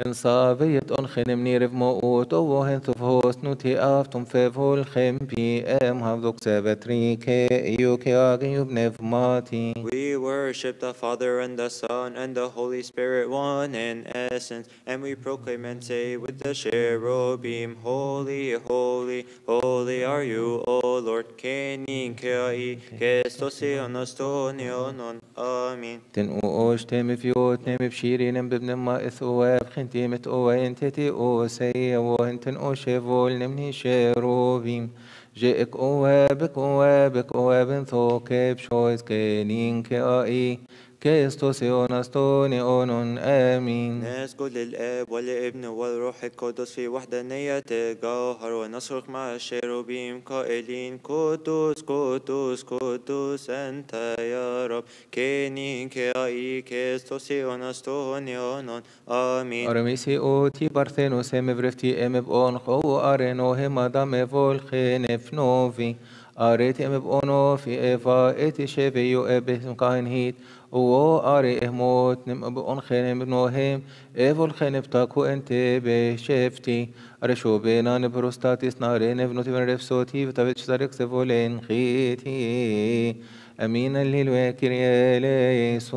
Speaker 1: انصابيت أنخن منير في مؤوت وهن ثفهوس نوتي أفتم فيفو الخم بي أم هفضوك سابتري كي يوكي آغن يبنفماتي
Speaker 2: We worship the Father and the Son and the Holy Spirit one in essence and we proclaim and say with the cherubim Holy, holy, holy are you, O Lord كنين كي كستوسي أنستوني أنون
Speaker 1: آمين تنقوش تيمي فيوت نيمي بشيرين ببنما إثواب انتي قدمت وانتتي أوسي وانتن فول نمني شيروفيم جئك أوابك أوابك أوابن ثوكيب شويز كينين كأي كريستوس يونستوني أونون آمين
Speaker 2: نسجد للآب والابن والروح القدس في وحدانية تجاهر ونصرخ مع الشيروبيم قائلين قدوس قدوس قدوس أنت يا رب كينين كأي كريستوس يونستوني أونون آمين
Speaker 1: أرميسي أوتي بارثينوس هم برفتي أم بأون خو أرنو هم فول خينف فنوفي آريت ام بونو في إفا إتي شيفي يو إبهم كاين هيت وو آري إهموت نم أبون خينم بنوهم إيفو الخين بتاكو أنت بشفتي أرشو بينا نبروستاتي سنارين ابنوتي بن رفسوتي بتابتش سارك سفولين خيتي أمين الليل وكريا ليسون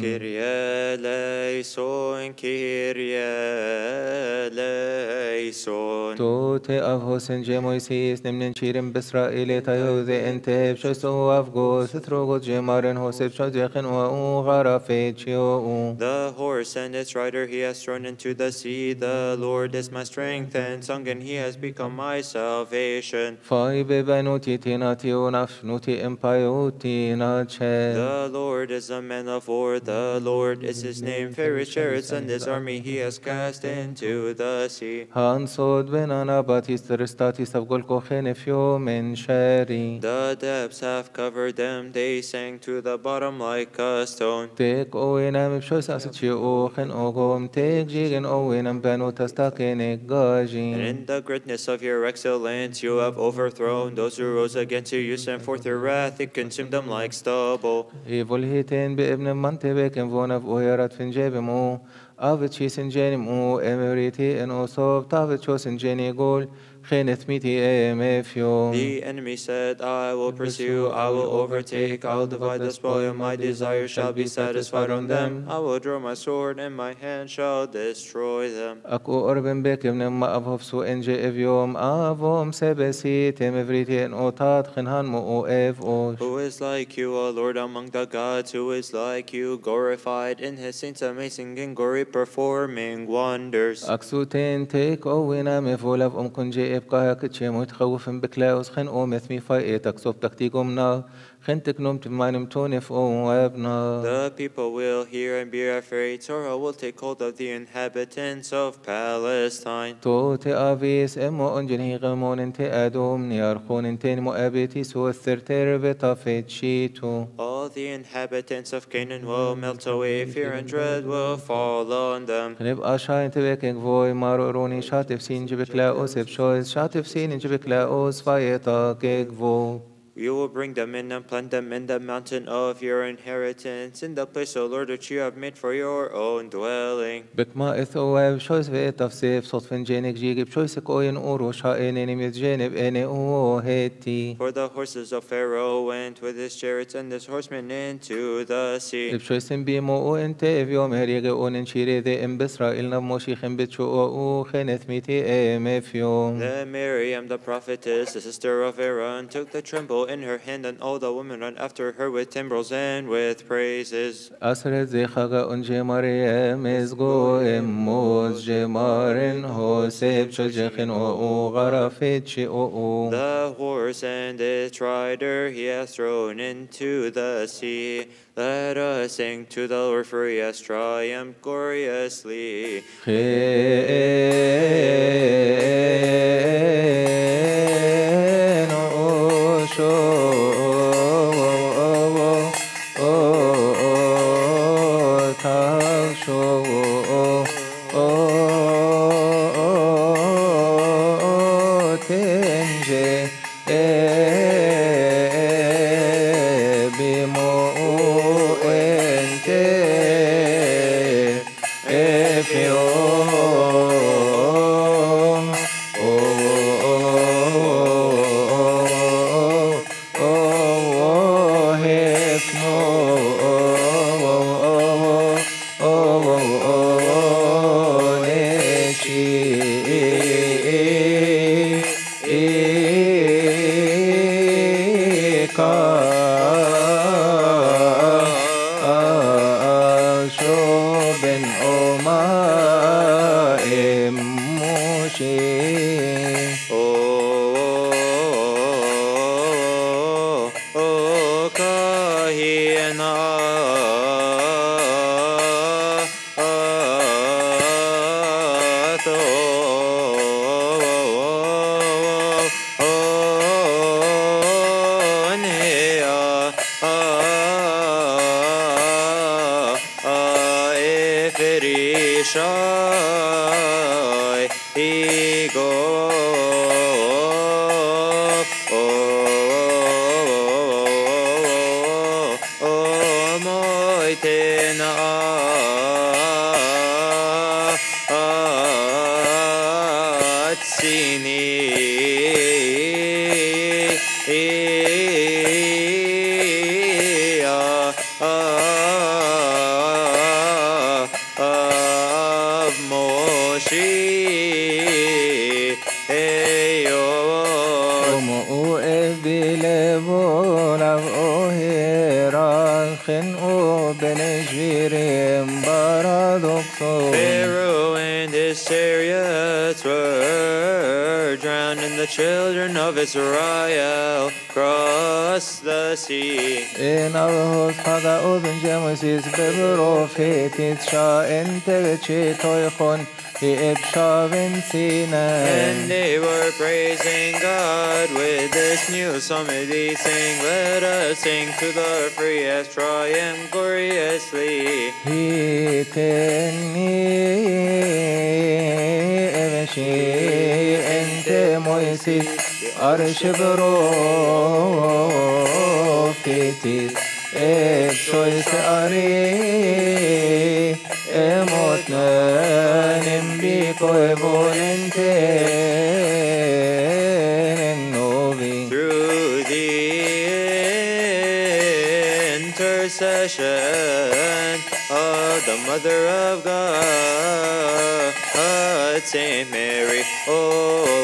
Speaker 2: كيريا ليسون كيريا ليسون
Speaker 1: توتي افهوسن جيمويسيس نمنن شيرن بإسرائيل تايوذي إنت بشوسو افغوس تروغوت جيمارن هوسف شوزيخن و غرافيت شيو
Speaker 2: The horse and its rider he has thrown into the sea. The Lord is my strength and song, and he has become my salvation.
Speaker 1: فاي ببنوتي تيناتي ونفش
Speaker 2: The Lord is a man of war, the Lord is his name. Pharaoh's chariots and his army he has cast into the sea.
Speaker 1: Hansod ben anabatis teristatis of golkochenefio men sheri.
Speaker 2: The depths have covered them, they sank to the bottom like a stone.
Speaker 1: Tek oenam pshos asitchiochen ogom tek jigen oenam gajin.
Speaker 2: And in the greatness of your excellence you have overthrown those who rose against you, you sent forth your wrath it consumed them like stubble.
Speaker 1: ايفول هيتين بابن منتي بكن فونا في اويرات فنجيب مو افت شي سنجيني مو امريتي ان اوصوب تافت شو سنجيني قول
Speaker 2: The enemy said, I will pursue, I will overtake, I will divide the spoil, and my desire shall be satisfied on them. I will draw my sword, and my hand shall destroy them.
Speaker 1: Enje evyom.
Speaker 2: Who is like you, O Lord, among the gods? Who is like you, glorified in his saints, amazing in glory, performing wonders?
Speaker 1: Ten ابقى هاك تشي متخوف بكلاوس خنقوم اثمي فايتك صوب تكتيكم نار
Speaker 2: The people will hear and be afraid. Sorrow will take hold of the inhabitants of Palestine.
Speaker 1: تو غمون انت نيارخون سو الثرتر شيتو
Speaker 2: All the inhabitants of Canaan will melt away. Fear and dread will fall on them.
Speaker 1: خنب اشا انت بكك فوي مارو روني شاتف سين جبك لاوس بشويس شاتف سين جبك لاوس فايتا كيك فو
Speaker 2: We will bring them in and plant them in the mountain of your inheritance, in the place, O Lord, which you have made for your own dwelling. For the horses of Pharaoh went with his chariots and his horsemen into the sea.
Speaker 1: بشويس
Speaker 2: Then Miriam the prophetess, the sister of Aaron, took the timbrel in her hand, and all the women ran after her with timbrels and with praises.
Speaker 1: أسرت زي خاغا انجي مريم ازغو اموز جمارن هو سيب شجخن او غرفت شي او
Speaker 2: The horse and its rider he has thrown into the sea. Let us sing to the Lord, for he has triumphed gloriously.
Speaker 1: Fetih Arşiv ro Fetih Ev şoy sari
Speaker 2: Emot nanim bi koy volenten novi Through the intercession of the Mother of God, Saint Mary, oh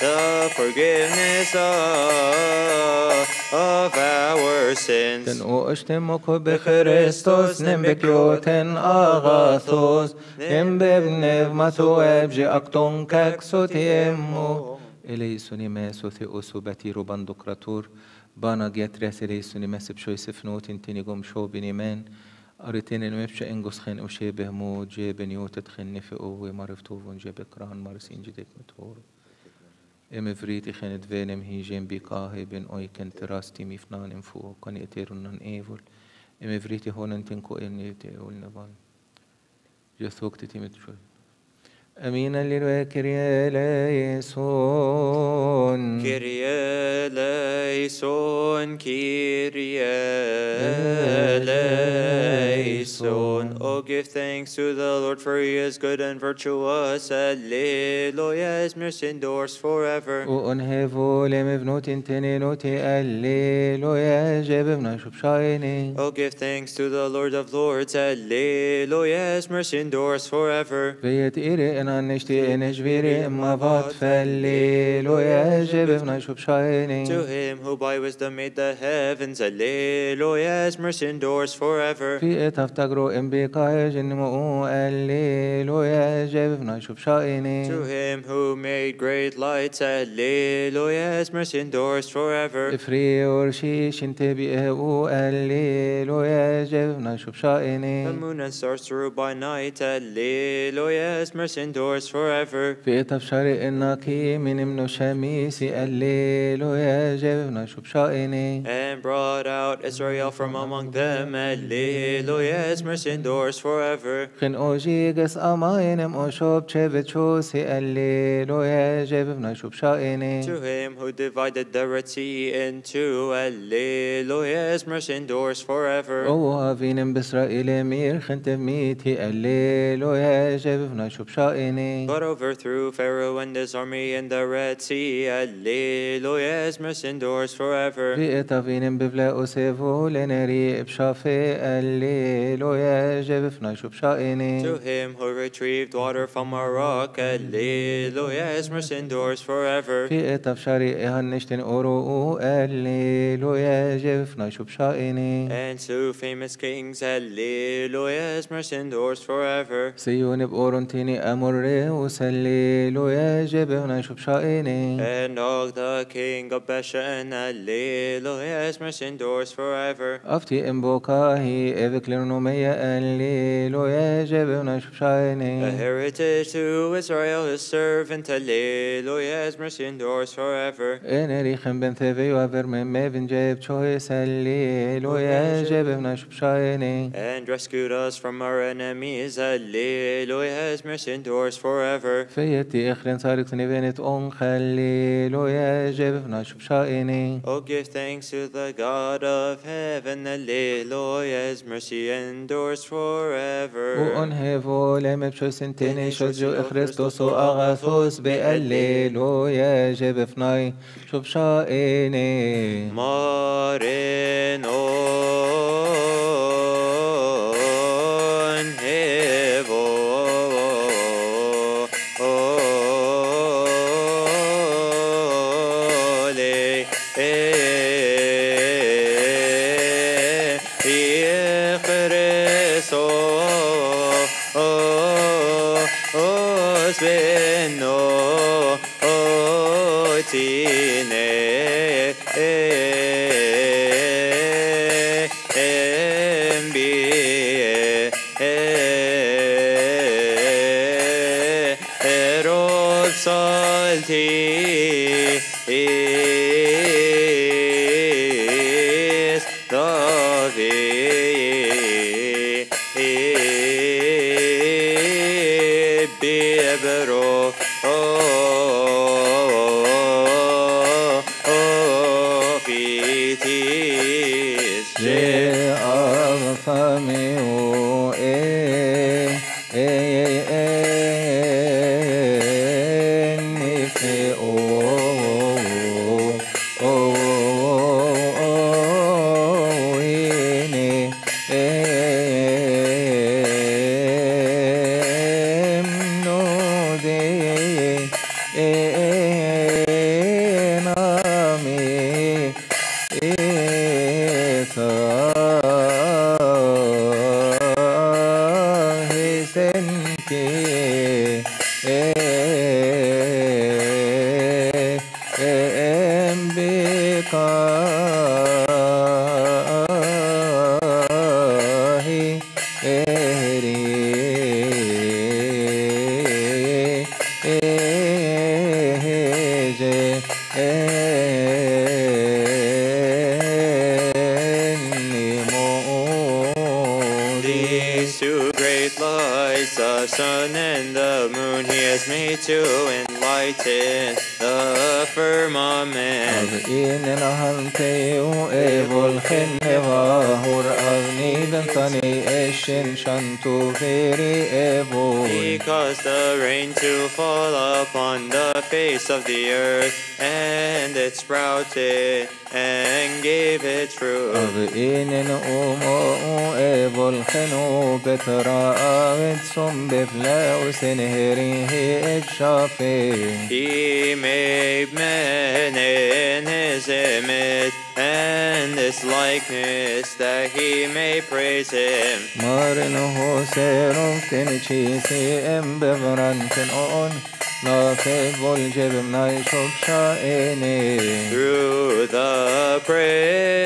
Speaker 2: the forgiveness of, of our sins.
Speaker 1: Den oështemoko bechrestos nem bekjoten agathos nem bebnev mathoeb je akton kaksot yemmo eleisuni meso theosu batiru bandokratur bana getres eleisuni mesib shoy sifnot intini gom show binimen أريتين إنه يبشى إنجوس خين أو شيء بهمو جيب نيوت تخن في أو معرفتو فون جيب كران مارسين جديك متور ام فريتي خين دفينم هي جيم بيكاهي بين أوي كن تراستي ميفنان انفو كان يتيرنن ايفول ام فريتي هون انتنكو اني تيول نبان جثوك تتيمت شوي أمين اللي كريا ليسون
Speaker 2: Kyrie eleison, Kyrie eleison. Oh, give thanks to the Lord, for he is good and virtuous. Alleluia, his mercy endures forever.
Speaker 1: وأنهفو لمبنوت انتني نوتي الليلويا جببنا شوف شايني
Speaker 2: Oh, give thanks to the Lord of Lords. Alleluia, his mercy endures forever.
Speaker 1: بيت إيري أنا نشتي نجبيري إما فات فالليلويا جببنا شوف شايني
Speaker 2: To him who by wisdom made the heavens. Alleluia, his mercy endures forever.
Speaker 1: في تفتقرو إن بيقاي جنمو الليلويا جببنا شوف شايني
Speaker 2: To him who made great lights. Alleluia, his mercy endures forever.
Speaker 1: إفري ورشيش انت بيهو الليلويا جببنا شوف
Speaker 2: The
Speaker 1: شايني
Speaker 2: moon and stars through by night. Alleluia, his mercy endures forever.
Speaker 1: في تفشري إنكي من منو شميسي الليلويا جببنا شوف شايني
Speaker 2: And brought out Israel from among them. Alleluia, his mercy endures forever.
Speaker 1: خن اوجي قس اماينم اوشوب چبت شوسي الليلويا جببنا شوف شايني
Speaker 2: To him who divided the Red Sea in two. Alleluia, his mercy endures forever.
Speaker 1: او هافينم باسرائيل مير خنت ميتي الليلويا جببنا شوف شايني
Speaker 2: God overthrew Pharaoh and his army in the Red Sea. Alleluia, his mercy endures forever.
Speaker 1: في تافينم بفلا اوسيفو لنري بشافي الليلويا جبفنا شوف شايني
Speaker 2: To him who retrieved water from a rock. Alleluia, his mercy endures forever.
Speaker 1: في تفشري هنشتن اورو الليلويا جبفنا شوف شايني
Speaker 2: And to famous kings. Alleluia, his mercy endures forever.
Speaker 1: سيون بأورنتيني أمر وسليلويا جبفنا شوف شايني
Speaker 2: And the king of Bashan. Alleluia, his mercy endures forever.
Speaker 1: أفتي إن بوكاهي إفكلرنوميا الليلويا جبفنا شوف
Speaker 2: A
Speaker 1: شايني
Speaker 2: heritage to Israel, his servant. Alleluia, his mercy endures forever.
Speaker 1: إن ريخن بن ثبي وفر من ما بن جيب شوي سليلويا جبفنا شوف شايني
Speaker 2: and rescued us from our enemies. Alleluia, his mercy endures
Speaker 1: yours forever.
Speaker 2: Oh, give thanks to the God of heaven, Alleluia, his mercy endures forever.
Speaker 1: وأنهفوا لم بشوسنتيني شجو إخريستوس وأغاثوس بأليلويا جيب فناي شو بشائني مارينو eshin shantu veri evol.
Speaker 2: He caused the rain to fall upon the face of the earth, and it sprouted and gave its fruit.
Speaker 1: in umo evol khenu betra avet som bevla usenheri et shafe.
Speaker 2: He made man likeness that he may praise him.
Speaker 1: Marin ho serum ten chisi em bevran ten on. Na vol jebim na shop shaene.
Speaker 2: Through the prayers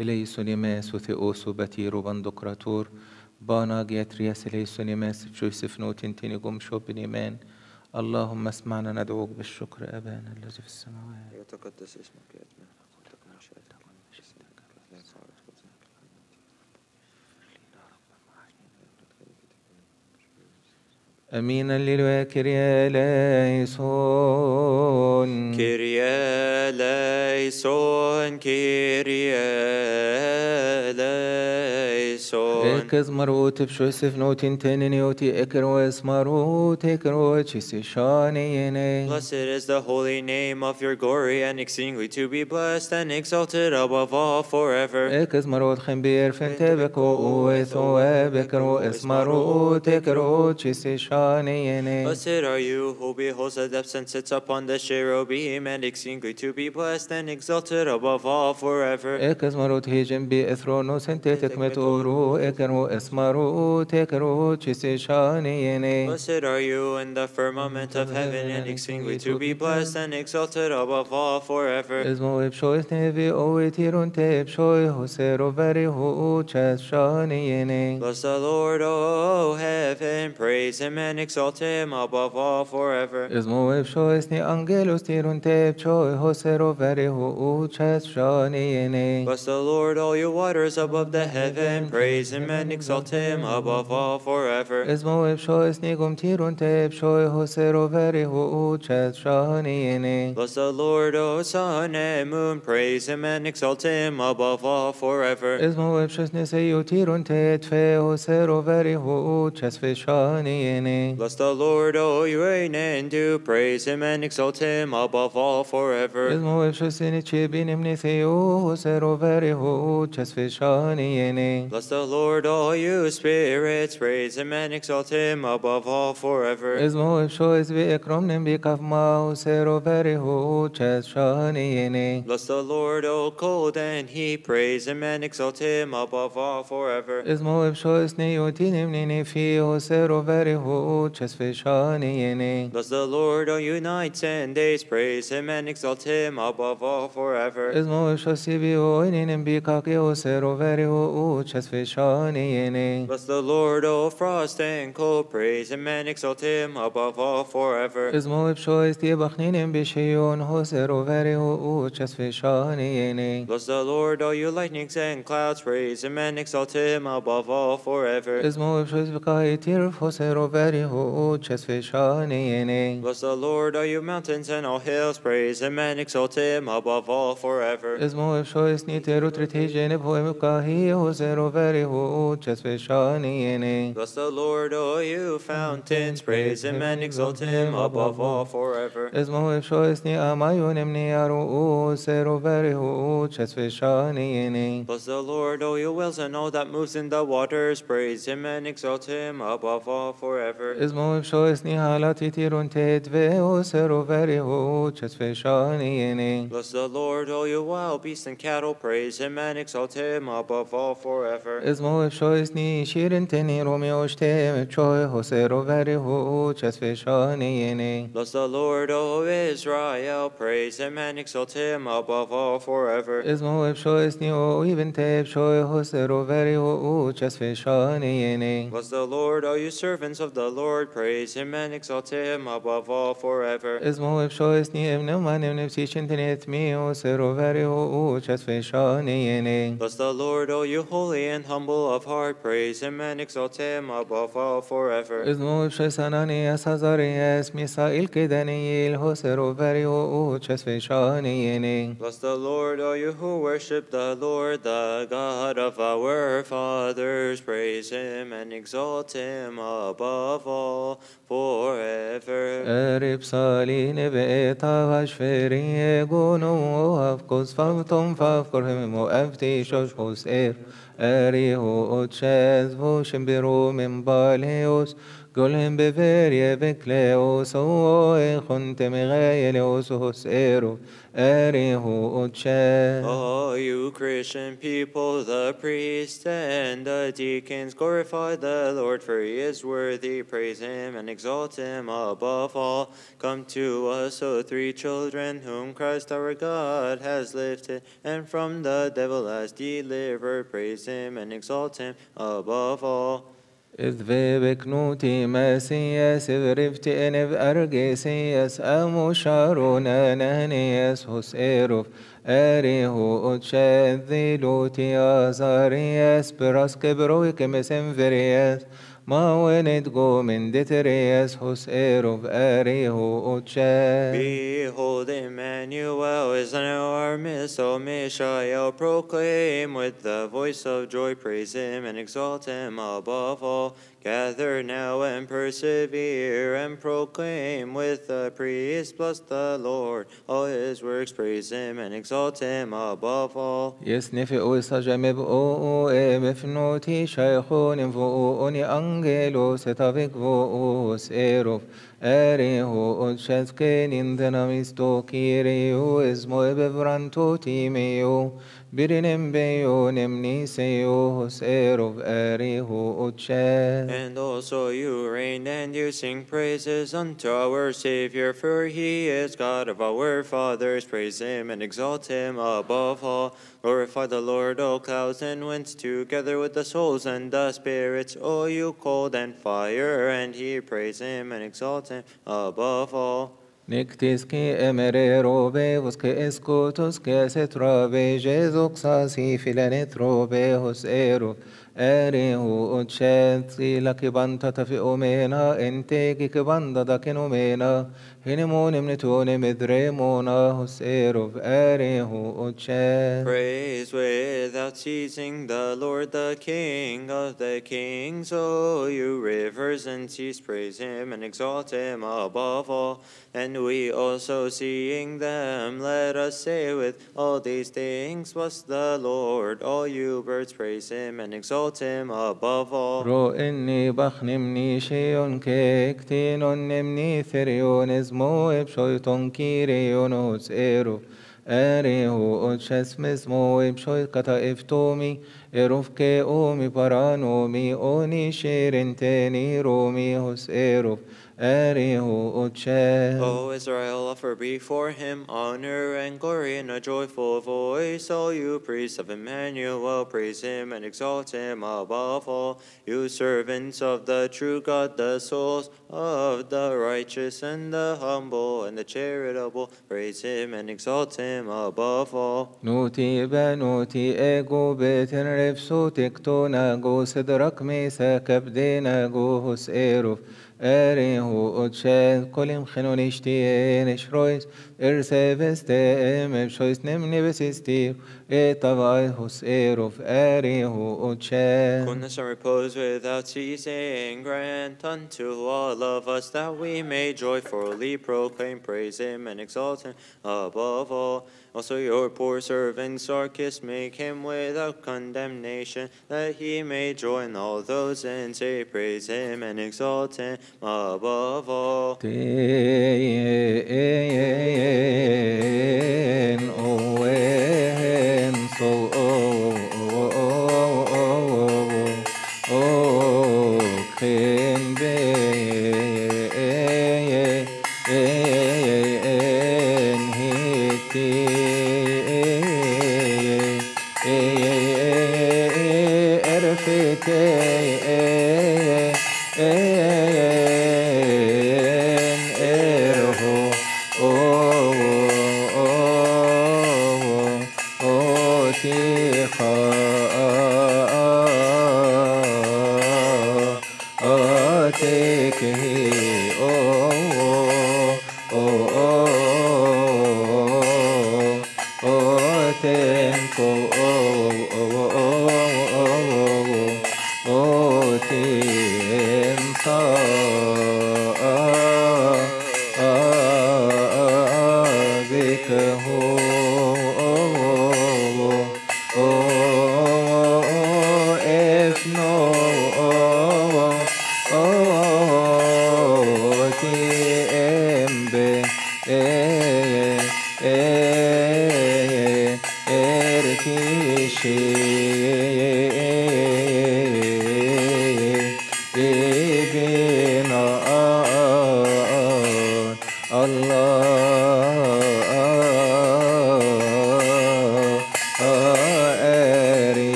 Speaker 1: إليسونيماس وثيوسو باتيرو بندقراطور بانا جياترياس إليسونيماس جويسف نوتين تيني جمشو بنيمان اللهم اسمعنا ندعوك بالشكر أبانا الذي في السماوات.
Speaker 2: يتقدس اسمك
Speaker 1: يا أتمام
Speaker 2: أمين الليلويا كريا لايسون
Speaker 1: كريا ليسون كريا ليسون إكز مروت بشوسف نوتين إكر إكروس مروت إكروتشيس شانيني
Speaker 2: Blessed is the holy name of your glory and exceedingly to be blessed and exalted above all forever.
Speaker 1: إكز مروت خمبير فنتبك فنتبكو وثوابك رو إكر إكروتشيس شانيني
Speaker 2: Blessed are you who beholds the depths and sits upon the cherubim, and exceedingly to be blessed and exalted above all forever.
Speaker 1: Ekez marut hijim bi ethrono sente tekmet uru ekro es marut ekro chisi shani yene.
Speaker 2: Blessed are you in the firmament of heaven, and exceedingly to be blessed and exalted above all forever.
Speaker 1: Ezmo ebshoy nevi oetirun te ebshoy hosero veri hu chas shani yene.
Speaker 2: Bless the Lord, O heaven, praise him and exalt him above all forever.
Speaker 1: Ezmo ebshoy esni angelos tirun te ebshoy hosero veri hu chas shani yene.
Speaker 2: Bless the Lord, all you waters above the heaven, praise him and exalt him above all forever.
Speaker 1: Ezmo ebshoy esni gum tirun te hosero veri hu chas shani yene.
Speaker 2: Bless the Lord, O sun and moon, praise him and exalt him above all forever.
Speaker 1: Ezmo ebshoy esni seyu tirun te etfe hosero veri hu chas
Speaker 2: Bless the Lord, O you reign and do, praise him and exalt him above all forever.
Speaker 1: Ezmo ebshoy sini chibinim ni seyu hosero veri hu chas fe shani yene.
Speaker 2: Bless the Lord, all you spirits, praise him and exalt him above all forever.
Speaker 1: Ezmo ebshoy esvi ekromnim bi kafma hosero veri hu chas shani yene.
Speaker 2: Bless the Lord, O cold and heat, praise him and exalt him above all forever.
Speaker 1: Ezmo ebshoy esni yotinim nini fi hosero veri hu chas fe shani yene.
Speaker 2: Bless the Lord, O you nights and days, praise him and exalt him above all forever.
Speaker 1: Ezmo ebshoy sibi o ininim bi kaki hosero veri hu chas fe Vesveshani
Speaker 2: Bless the Lord, O frost and cold, praise him and exalt him above all forever.
Speaker 1: Izmo Ipshois Tiebachninim Bishion Hosero Verio Uches Veshani
Speaker 2: Bless the Lord, all you lightnings and clouds, praise him and exalt him above all forever. Bless the Lord, all you mountains and all hills, praise him and exalt him above all forever. Bless the Lord, all you fountains, praise him and exalt him above all forever. Bless the Lord, all you wells and all that moves in the waters, praise him and exalt him above all forever.
Speaker 1: Izmo Ipshois Ni Halati Tirun Tedve Usero Verio Uches Veshani
Speaker 2: Bless the Lord, all you wild beasts and cattle, praise him and exalt him above all forever.
Speaker 1: Izmo Ipshois Ni Shirin Teni Romeo Shtem Choi Hosero Verio Uches Veshani
Speaker 2: Bless the Lord, O Israel, praise him and exalt him above all forever.
Speaker 1: Izmo Ipshois Ni O Even Te Choi Hosero Verio Uches Veshani
Speaker 2: Bless the Lord, all you servants of the Lord, praise him and exalt him above all forever.
Speaker 1: Izmo Ipshois Ni Emne Manim Nipsishin Tenet Mi Hosero Verio Uches Veshani
Speaker 2: Bless the Lord, O you holy and humble of heart, praise him and exalt him above all forever.
Speaker 1: Izmo Ipshois Ananias Azarias Misail Kedaniel Hosero Verio Uches Veshani
Speaker 2: Bless the Lord, all you who worship the Lord, the God of our fathers. Praise him and exalt him above Bava forever.
Speaker 1: قارب صالين بقيتها واشفري جنو وافقس فوتم فافقرهم وأفتي شوشكوس إير أريه أتشاز فوشم برو من بالهيوس
Speaker 2: All you Christian people, the priests and the deacons, glorify the Lord, for he is worthy. Praise him and exalt him above all. Come to us, O three children, whom Christ our God has lifted, and from the devil has delivered. Praise him and exalt him above all.
Speaker 1: إذ في بكنوتي ما سياس إغرفت إنف أرجسياس أمو شارونا نانياس هسئروف أريه أتشاذ لوتي أزارياس براسك برويك مسنفرياس Mawenet gomen detereas hos erov areho oche.
Speaker 2: Behold, Emmanuel is in our midst. O Mishael, proclaim with the voice of joy, praise him and exalt him above all. Gather now and persevere and proclaim with the priests, bless the Lord. All his works, praise him and exalt him above all.
Speaker 1: يسنف ويسجم بؤو مفنوتي شيخون فؤوني أنجلو ستافيك فؤوس إيروف أريهو أتشذكين اندناميستو كيريو اسمو بفرانتو تيميو Serov erihu.
Speaker 2: And also you reign and you sing praises unto our Savior, for he is God of our fathers. Praise him and exalt him above all. Glorify the Lord, O clouds and winds, together with the souls and the spirits, O you cold and fire, and he praise him and exalt him above all.
Speaker 1: Nictis qui emere robe, vos que escutus que se trobe, Jesus sasi filanet robe, hos ero, ere uccet, la che banta tafi omena, ente che banda da che nomena, hinimon imnitone medremona hos ero ere
Speaker 2: Praise without ceasing the Lord, the King of the kings. O you rivers and seas, praise him and exalt him above all. And we also seeing them, let us say with all these things, was the Lord. All you birds, praise him and exalt him above all.
Speaker 1: رو إني بخنمني شيون كيكتين نمني ثريون اسمو بشويتون كيريون هوس إيرو أريهو أتشس مسمو بشوي كتا إفتومي إروف كي أومي برانومي أوني شيرين تاني رومي هوس إيروف أريهو أتشس
Speaker 2: O Israel,
Speaker 1: offer before him honor and glory in a joyful voice. All you priests of Emmanuel, praise him and exalt him above all. You servants of the true God, the souls of the righteous and the humble and the charitable, praise him and exalt him above all.
Speaker 2: نوتي بنوتي اجو بتنرف صوتك توناجو صدرك ميسا كبدينا جوهس ايروف اريهو اتشاد كلم er seves teem er shois nem nevesistir et avai hos erov erihu oche.
Speaker 1: Goodness and repose without ceasing, grant unto all of us that we may joyfully proclaim, praise him and exalt him above all. Also your poor servant Sarkis, make him without condemnation, that he may join all those and say, praise him and exalt him above all. Okay.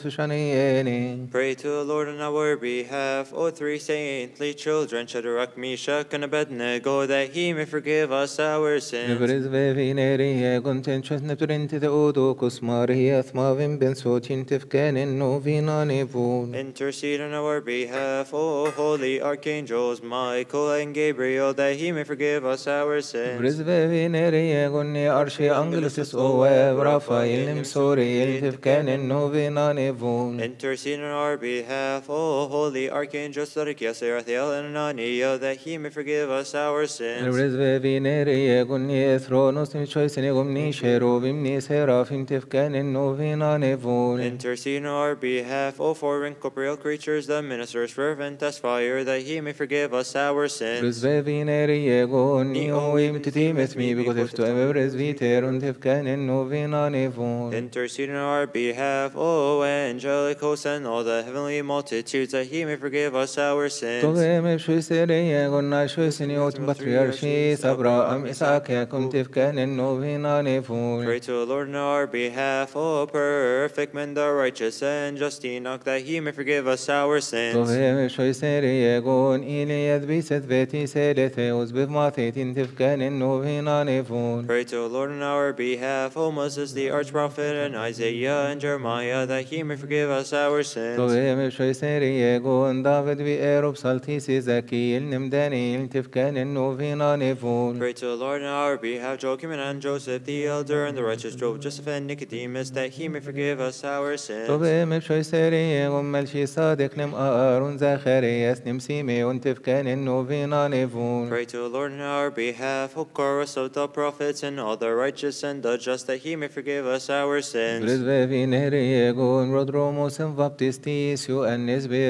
Speaker 1: Fishanieni.
Speaker 2: Pray to the Lord on our behalf, O three saintly children, Shadrach, Meshach, and Abednego, that he may forgive us our sins.
Speaker 1: Nebres vevineri contentus nepturinti te odo cosmari athmavim ben sotin tifkanin novina nevun.
Speaker 2: Intercede on our behalf, O holy archangels, Michael and Gabriel, that he may forgive us our sins.
Speaker 1: Nebres vevineri gonni arshi angelusis oev Raphael nimsori tifkanin novina nevun.
Speaker 2: Intercede on our behalf, O holy archangels, Sarikias, Raphael, and Anania, that he may forgive us our sins.
Speaker 1: Nebres vevineri gonni thronos nimchoisin gumni sheruvim ni serafim tifkanin novina nevun.
Speaker 2: Intercede on our behalf, O four incorporeal creatures, the ministers fervent as fire, that he may forgive us our sins.
Speaker 1: Oim titimet mi bikotiftu emebres viterum tifkanin novina nevun.
Speaker 2: Intercede on our behalf, O angelic hosts and all the heavenly multitudes, that he may forgive us our sins.
Speaker 1: Tove me shuisere gonna shuisini ot patriarchi sabra am Isaac yakum novina nevun.
Speaker 2: Pray to the Lord on our behalf, O perfect men, the righteous and just Enoch, that he may forgive us our sins.
Speaker 1: Tove me shuisere gon biset veti seletheus bivmathetin tifkanin novina nevun.
Speaker 2: Pray to the Lord on our behalf, O Moses, the archprophet, and Isaiah and Jeremiah, that he may forgive us our sins.
Speaker 1: Diegon,
Speaker 2: Pray to the Lord in our behalf, Joachim and Joseph the elder, and the righteous Job, Joseph and Nicodemus, that he may forgive us our sins. Pray to the Lord in our behalf, O chorus of the prophets and all the righteous and the just, that he may forgive us our sins. Rodromos and baptistis, you and nisbe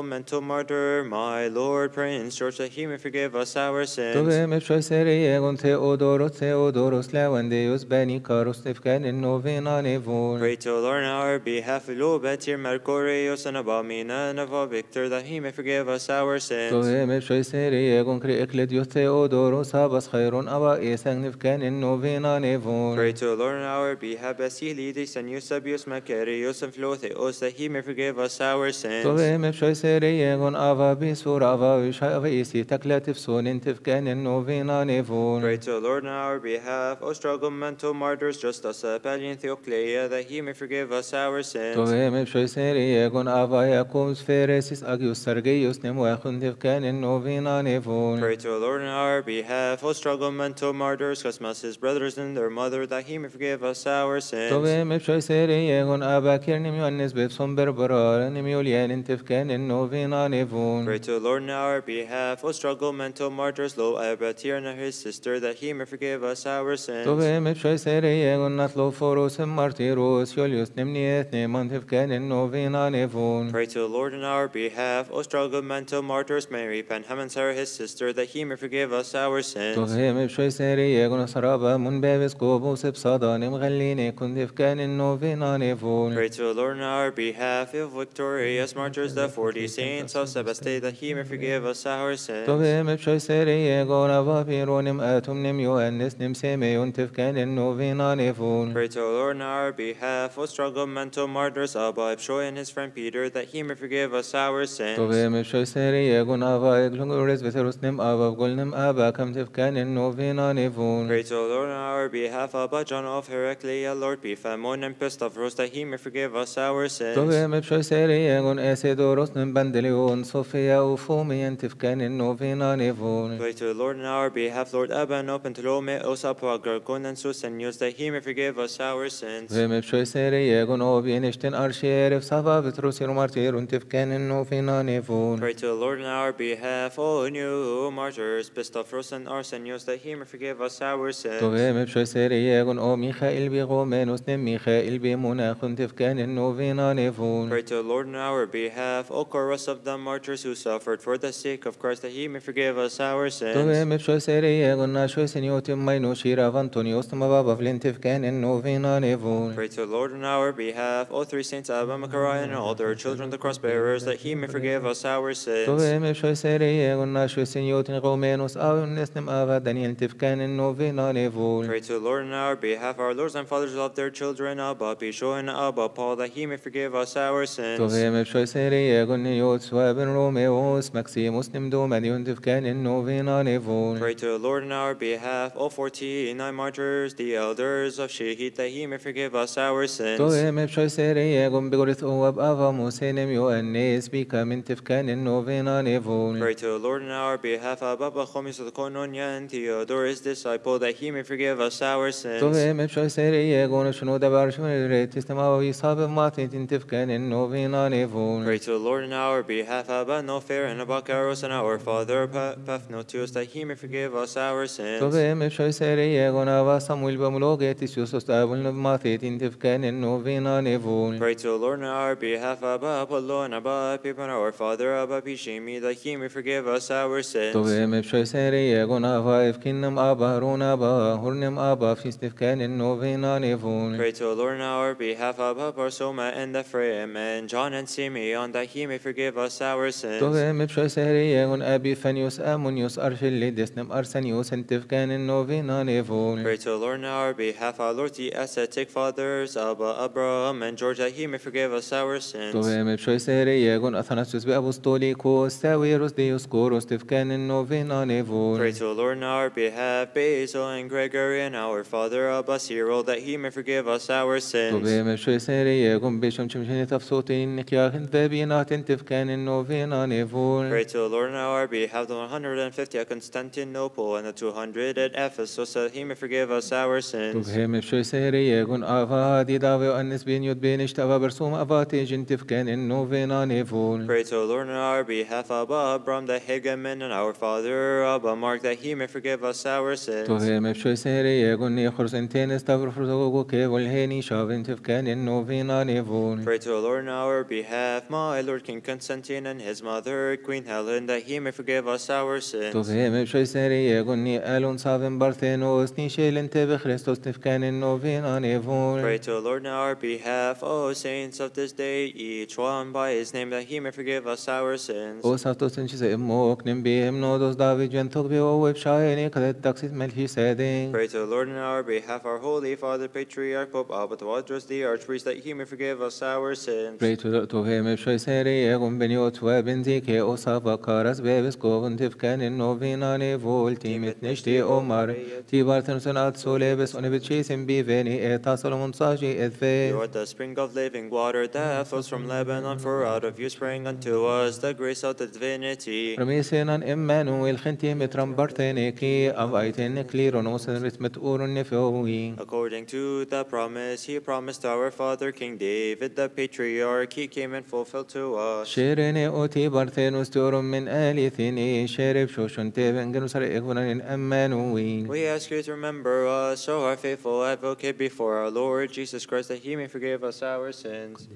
Speaker 2: mental martyr, my Lord Prince George, that he may forgive us our sins.
Speaker 1: Me pshoj serije gon Theodoros, Theodoros Beni Karos, Tefkan, in novena nevon.
Speaker 2: Pray to Lord on our behalf, Lubetir Mercurius and Abamina and of Victor, that he may forgive us our sins.
Speaker 1: Me pshoj serije gon Theodoros, Habas Chayron, Aba Esang, Nefkan, in novena nevon.
Speaker 2: Pray to Lord on our behalf, Basilidis and Eusebius Macarius and Philotheos, that he may forgive us our sins.
Speaker 1: Me serije gon Ava Bisur, Ava Vishai, Ava Isi, Taklatif Sonin, Tefkan, in novena nevon.
Speaker 2: Pray to the Lord on our behalf, O struggle mental martyrs, just as Apellion Theoclea, that he may forgive us our sins.
Speaker 1: Me pshoj serije gon Ava Jakobs, Feresis, Agius, Sargeius, Nemuachun, Tefkan, in novena nevon.
Speaker 2: Pray to the Lord on our behalf, O struggle mental martyrs, Cosmas, his brothers and their mother, that he may forgive us our sins.
Speaker 1: Me pshoj serije gon Aba Kirnim, Yohannes, Befson, Berbera, Nimiulian, Tefkan, in novena nevon.
Speaker 2: Pray to the Lord on our behalf, O struggle mental martyrs, Lo Abatir and his sister, that he may forgive us our sins.
Speaker 1: Tove me pshoj serije gon Natlo, Foros, Martiros, Julius, Nimniet, Neman, Tefkan, in novena nevon.
Speaker 2: Pray to the Lord on our behalf, O struggle mental martyrs, Mary, Behnam and his sister, that he may forgive us our sins.
Speaker 1: Tove me pshoj serije gon Saraba, Mun Bevis, Kobos, Epsada, Nimgalline, Kun Tefkan, novena nevon.
Speaker 2: Pray to the Lord on our behalf, O victorious martyrs, the forty saints of Sebastia, that he may forgive us our sins.
Speaker 1: Tove me pshoj serije gon Ava Pironim, Atum, Nim, Yohannes, Nim, Semeon, Tefkan, in novena nevon.
Speaker 2: Pray to Lord on our behalf, O struggle mental martyrs, Abba Ibshoi and his friend Peter, that he may forgive us our sins.
Speaker 1: Tove me pshoj serije gon Ava Eglungures, Veterus, Nim, Ava, Golnim, Aba, Kam, Tefkan, in novena nevon.
Speaker 2: Pray to Lord on our behalf, Abba John of Heraclea, Lord Biphamon and Pistavros, that he may forgive us our sins.
Speaker 1: Tove me pshoj serije gon Esedoros, Nim, Bandelion, Sofia, Ufumi, and Tefkan, in novena nevon.
Speaker 2: Pray to the Lord on our behalf, Lord Abba and open to Lome, Osapo, Gargon and Susanius, that he may forgive us our sins.
Speaker 1: Tove me pshoj serije gon Obi, Nishtin, Arshieref, Sava, Vetrus, Martirun, Tefkan, in novena nevon.
Speaker 2: Pray to the Lord on our behalf, O new martyrs, Pistavros, Epaphras and Arsenios, that he may forgive us our sins.
Speaker 1: Tove psho seriyegon o Michael bi gomenos ne Michael bi munachun tifkanin novina nevun.
Speaker 2: Pray to the Lord on our behalf, O chorus of the martyrs who suffered for the sake of Christ, that he may forgive us our sins.
Speaker 1: Tove psho seriyegon na sho seniotim maino shira vantonios tama baba flin tifkanin novina nevun.
Speaker 2: Pray to the Lord on our behalf, O three saints Abba, Macarius, and all their children, the cross bearers, that he may forgive us our sins.
Speaker 1: Tove psho seriyegon na sho seniotin gomenos awon nesnem ava Daniel tifkanin novina nevun.
Speaker 2: Pray to the Lord on our behalf, our lords and fathers love their children, Abba, Bishoy, and Abba, Paul, that he may forgive us our sins.
Speaker 1: Niot swaben Romeos Maximus nimdo medion tifkanin novina nevun.
Speaker 2: Pray to the Lord on our behalf, O forty-nine martyrs, the elders of Shehit, that he may forgive us our sins.
Speaker 1: Me psho seriyegon bigorith oab ava musenem Ioannes bika min tifkanin novina nevun.
Speaker 2: Pray to the Lord on our behalf, Abba, Pachomius of the Koinonia, and disciple, that he may forgive us our sins.
Speaker 1: Tove me psho seriyegon shno dabar shno retistem ava visabe matin tifkanin novina nevun.
Speaker 2: Pray to the Lord on our behalf, Abba, Nofer, and Abakaros, and our father, Pa- Paphnutius, that he may forgive us our sins.
Speaker 1: Tove me psho seriyegon ava Samuel bamlogetis Yusos tabul matin tifkanin novina nevun.
Speaker 2: Pray to the Lord on our behalf, Abba, Apollo, and Abba, Pipon, our father, Abba, Pishimi, that he may forgive us our sins.
Speaker 1: Tove me psho seriyegon ava ifkinnam aba runa aba hurnem aba fis tifkanin novina nevun.
Speaker 2: Pray to the Lord on our behalf, Abba, Barsoma, and Ephraim, and John and Simeon, that he may forgive us our sins.
Speaker 1: Me psho seriyegon abi fanius amonius archilidis nem arsenius entifkanin novina nevun.
Speaker 2: Pray to the Lord on our behalf, our Lord, the ascetic fathers, Abba, Abraham, and George, that he may forgive us our sins.
Speaker 1: Tove me psho seriyegon athanasius be apostolikos sawiros deus koros tifkanin novina nevun.
Speaker 2: Pray to the Lord on our behalf, Basil and Gregory, and our father, Abba, Cyril, that he may forgive us our sins.
Speaker 1: Me bishom chimshini tafsotin nikyahin vebinatin tifkanin novina nevun.
Speaker 2: Pray to the Lord on our behalf, the 150 at Constantinople and the 200 at Ephesus, that he may forgive us our sins.
Speaker 1: Tove me psho seriyegon ava di dave annis bin yud binish tava bersum avate jin tifkanin novina nevun.
Speaker 2: Pray to the Lord on our behalf, Abba, Abram, the Hegumen, and our father, Abba, Mark, that he may forgive us our sins.
Speaker 1: Tove me psho seriyegon ni khursentenes tavrfruzogo ke volheni shavin tifkanin novina nevun.
Speaker 2: Pray to the Lord on our behalf, my Lord King Constantine and his mother, Queen Helen, that he may forgive us our sins.
Speaker 1: Tove me psho seriyegon ni alon savin barthenos ni shelen tebe Christos tifkanin novina nevun.
Speaker 2: Pray to the Lord on our behalf, O saints of this day, each one by his name, that he may forgive us our sins.
Speaker 1: O saftos in chise mok nim bim nodos david jen tog be o web shayni kadet taksit melhi seding.
Speaker 2: Pray to the Lord on our behalf, our Holy Father, Patriarch, Pope the Archpriest, that he may forgive us our sins.
Speaker 1: Pray to to him if shoy seri egon beniot wa benzi ke o sava karas bebes kovun tifkanin novina ne volti mit nishti omar ti barten sanat solebes on bit chisim eta solomon saji
Speaker 2: You are the spring of living water that flows from Lebanon, for out of you sprang unto us the grace of the divinity.
Speaker 1: Ramisenan Emmanuel khenti mitram bartene ki av aiten klironos ritmet urun nefoi.
Speaker 2: According to the promise he promised our father King David, the patriarch, he came and fulfilled to us.
Speaker 1: شيرين أوتي بارثينوس تورم من آلي ثيني شارب شوشن تيفن جنوسر إغفران أمانوين
Speaker 2: We ask you to remember us, O our faithful advocate before our Lord Jesus Christ, that he may forgive us our sins.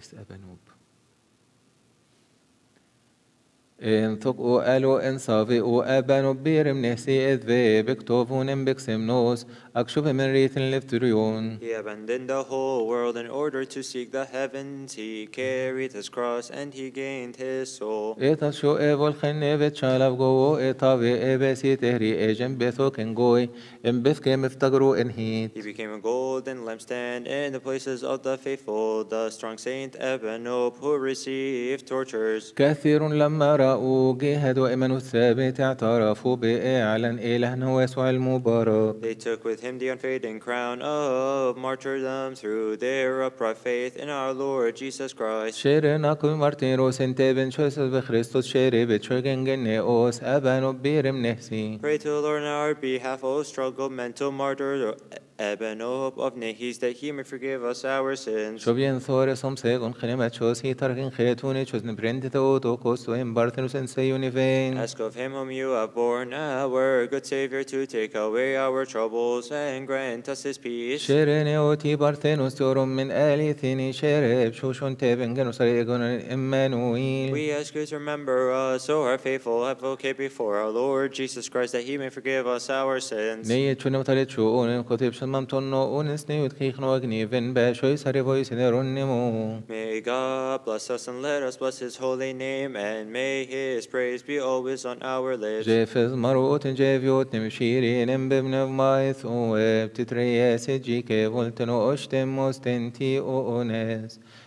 Speaker 1: انثق وقالوا انصافي وقابانو بير منحسي اذبي بكتوف نوس من ريت
Speaker 2: He abandoned the whole world in order to seek the heavens. He carried his cross and he gained his soul.
Speaker 1: اتشو ايفو الخني بتشالف جوو اتابي ايبسي تهري ايجن بثو كنجوي ان بثكي مفتقرو انهيت
Speaker 2: He became a golden lampstand in the places of the faithful. The strong saint Abanub who received tortures.
Speaker 1: كثير لما رأى رأوا جهدوا إيمانوا الثابت اعترفوا بإعلان إلهنا ويسوع المبارك
Speaker 2: They took with him the unfading crown of martyrdom through their upright faith in our Lord Jesus Christ.
Speaker 1: شيرنا كل مارتيروس انت بن شويس بخريستوس شيري بتشوغن جنيوس أبانو بيرم نهسي
Speaker 2: Pray to the Lord on our behalf, O struggle, mental martyr
Speaker 1: Şu bien thore som
Speaker 2: Ask of him whom you have born our good savior to take away our troubles and grant us his peace.
Speaker 1: Şerene oti bartenu storum min alithini şereb şoşun teben genu sare gon Emmanuel.
Speaker 2: We ask you to remember us our faithful advocate before our Lord Jesus Christ that he may forgive us our sins.
Speaker 1: نیه yetunum tare چو onen kotep
Speaker 2: May God bless us and let us bless his holy name, and may his praise be always on our lips.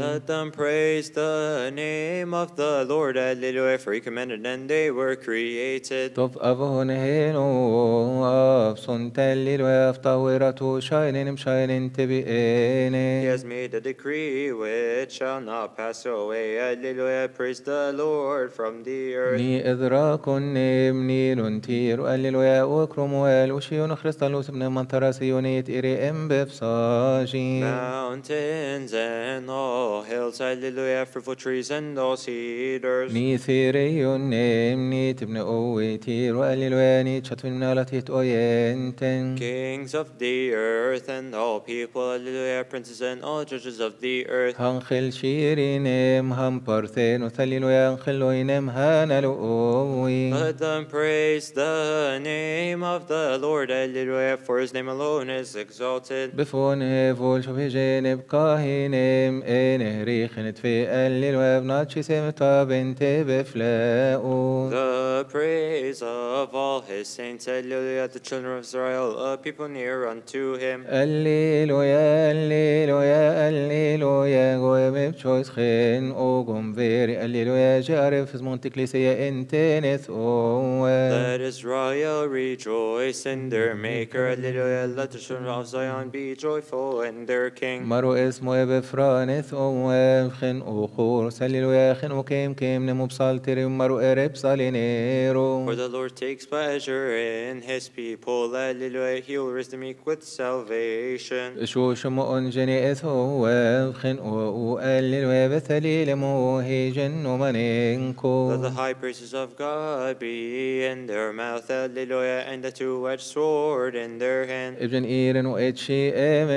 Speaker 2: Let them praise the name of the Lord. Alleluia. For he commanded and they were created. He has made a decree which shall not pass away. Alleluia. Praise the Lord from the earth.
Speaker 1: Ni بفصاجي
Speaker 2: Mountains and all hills. Hallelujah. Fruitful trees and all cedars.
Speaker 1: ني ثيريون نمني تبن أوي تير الليلويا ني تشتوين منالتيت أوينتن
Speaker 2: Kings of the earth and all people. Hallelujah. Princes and all judges of the earth.
Speaker 1: هنخل شيرينم هم برثين وثليلويا نخلوينم هانلووي
Speaker 2: Let them praise the name of the Lord. Hallelujah. For his name alone is exalted.
Speaker 1: بفون كل شوف جانب قاهنم انه ريخنت في قلل وابنات شسم طب انت بفلاقو
Speaker 2: The praise of all his saints, hallelujah, the children of Israel, a people near unto him.
Speaker 1: Alleluia, alleluia, alleluia, قوم بشويس خين وقوم فيري alleluia, جارب في زمون تكليسية انت نثقو
Speaker 2: Let Israel rejoice in their maker, alleluia, let the children of Zion be joyful and
Speaker 1: مرو اسمه بفرانث اوه خن اوخور سليلويا خن وكيم كيم نمو بسالتري مرو ارب سالينيرو
Speaker 2: For the Lord takes pleasure in his people, hallelujah. He will raise the meek with salvation.
Speaker 1: شو شمو انجني اث اوه خن أو الليلويا بثليل موهي جن ومنينكو
Speaker 2: Let the high praises of God be in their mouth, hallelujah, and the two-edged sword in their hand.
Speaker 1: ابن ايرن واتشي ام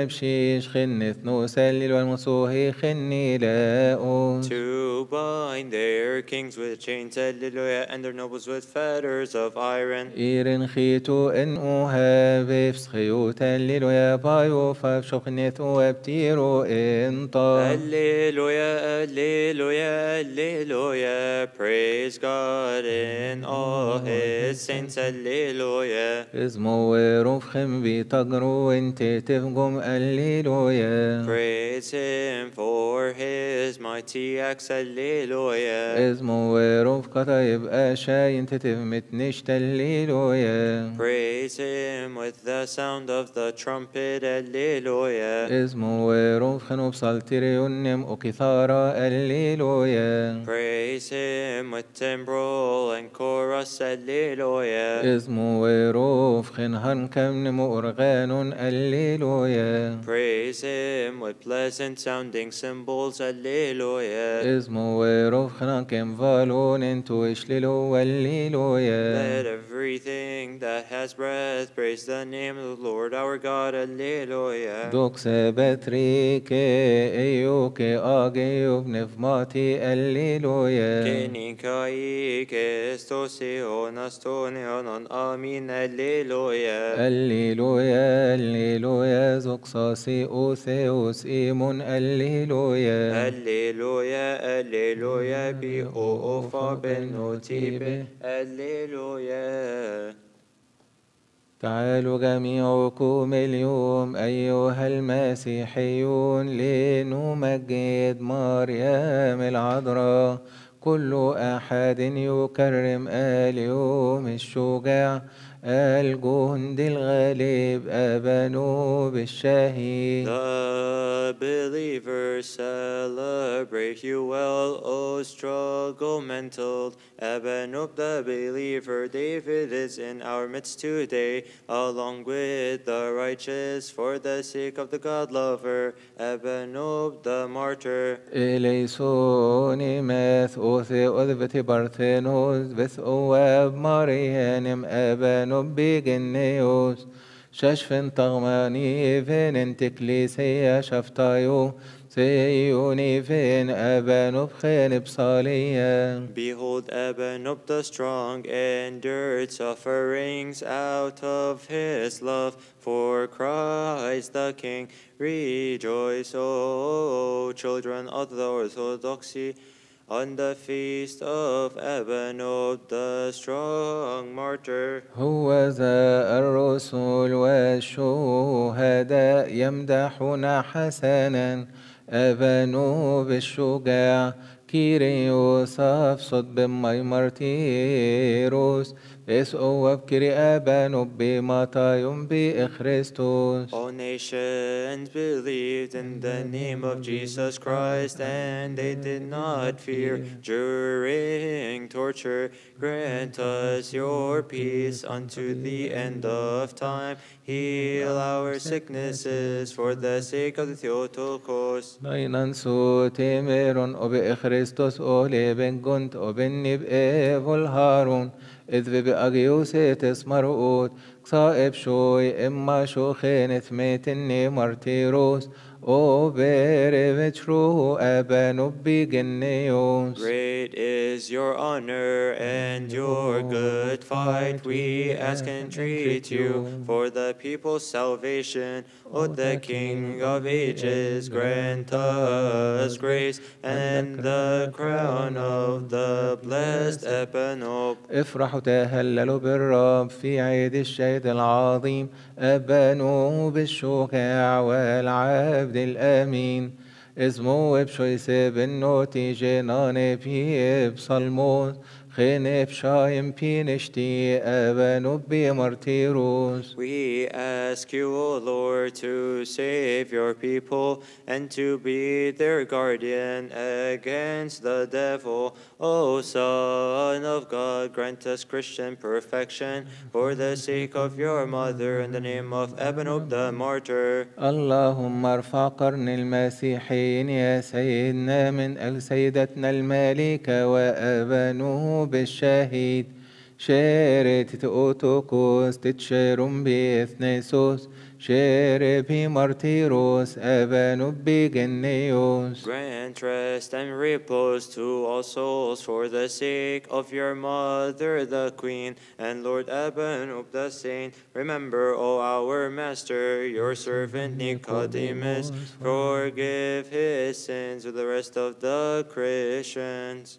Speaker 1: Ish Chinnith Nusalil wal Musuhi Chinnila'un.
Speaker 2: To bind their kings with chains, Alleluia, and their nobles with fetters of iron.
Speaker 1: Irin Chitu En Uhavif Schiyut Alleluia, Bayufaf Shochnith Uabtiru Inta.
Speaker 2: Alleluia, Alleluia, Alleluia, praise God in all His saints,
Speaker 1: Alleluia. إذ موروا فخم بتجروا انت تفجم قليل Alleluia.
Speaker 2: Praise him for his mighty acts. Hallelujah.
Speaker 1: اسمه ورفقته يبقى شاين تتمتنش Alleluia.
Speaker 2: Praise him with the sound of the trumpet.
Speaker 1: Alleluia. Hallelujah. اسمه ورفقنه بسلطريون وكثارة. Alleluia.
Speaker 2: Praise him with timbrel and chorus. Hallelujah.
Speaker 1: اسمه ورفقن هنكم نمورغان. Alleluia. Praise
Speaker 2: Praise him with pleasant sounding cymbals, hallelujah.
Speaker 1: اسمه ويروف خنان كم فالون انتو اشللو والليلويا
Speaker 2: Let everything that has breath praise the name of the Lord our God, hallelujah.
Speaker 1: دوك سبتريك ايوك اجيو بنفماتي الليلويا
Speaker 2: Kenikai kestosion astonion amin, hallelujah.
Speaker 1: الليلويا الليلويا زقصاصي اوثيوس بأوثيوس
Speaker 2: إيمون أليلويا. أليلويا أليلويا بأوفا بنوتيب أليلويا.
Speaker 1: تعالوا جميعكم اليوم أيها المسيحيون لنمجد مريم العذراء. كل أحد يكرم اليوم الشجاع. الجند الغالب أبانوب الشهيد
Speaker 2: The believers celebrate you well, O struggle mental. Ebenub the believer, David is in our midst today, along with the righteous, for the sake of the God lover, Ebenub the martyr.
Speaker 1: إليسوني ماث أوثي أذبتي بارثينوس بث أواب ماريانم أبانوب بجنيوس ششفن تغماني فين انتكليسية شفتايو سيوني فين أبانوب خين بصالية
Speaker 2: Behold, Ebenub the strong endured sufferings out of his love for Christ the King. Rejoice, O children of the Orthodoxy, on the feast of Ebenub the strong martyr.
Speaker 1: هو ذا الرسل والشهداء يمدحون حسنا أبانوب الشجاع كيريوس أفصد بمي SOF Kiriaba Nubbi Matayum Bi Christus.
Speaker 2: All nations believed in the name of Jesus Christ, and they did not fear during torture. Grant us your peace unto the end of time. Heal our sicknesses for the sake of the Theotokos.
Speaker 1: Nainan su temeron obi Christos ole ben gunt oben nib evul harun. את ובאגיוס את אסמרות, כסאב שוי אמה שוכנת מתני מרטירוס,
Speaker 2: Great is your honor and your good fight. We ask and treat you for the people's salvation. O the King of ages, grant us grace and the crown of the blessed Epanop.
Speaker 1: افرحوا تهللوا بالرب في عيد الشهيد العظيم. أبانوا بالشجاع والعبد الأمين. اسمه بشويسي بالنوتي جناني بي بصلموس خيني
Speaker 2: We ask you, O Lord, to save your people and to be their guardian against the devil. O Son of God, grant us Christian perfection for the sake of your mother in the name of Abanub the martyr.
Speaker 1: اللهم ارفع قرن min al-saidatna al-malika wa وأبنه بالشهيد شارت تؤتوكوس تتشارم بإثنيسوس
Speaker 2: Grant rest and repose to all souls for the sake of your mother the queen and Lord Abanub the saint. Remember, O our master, your servant Nicodemus, forgive his sins with the rest of the Christians.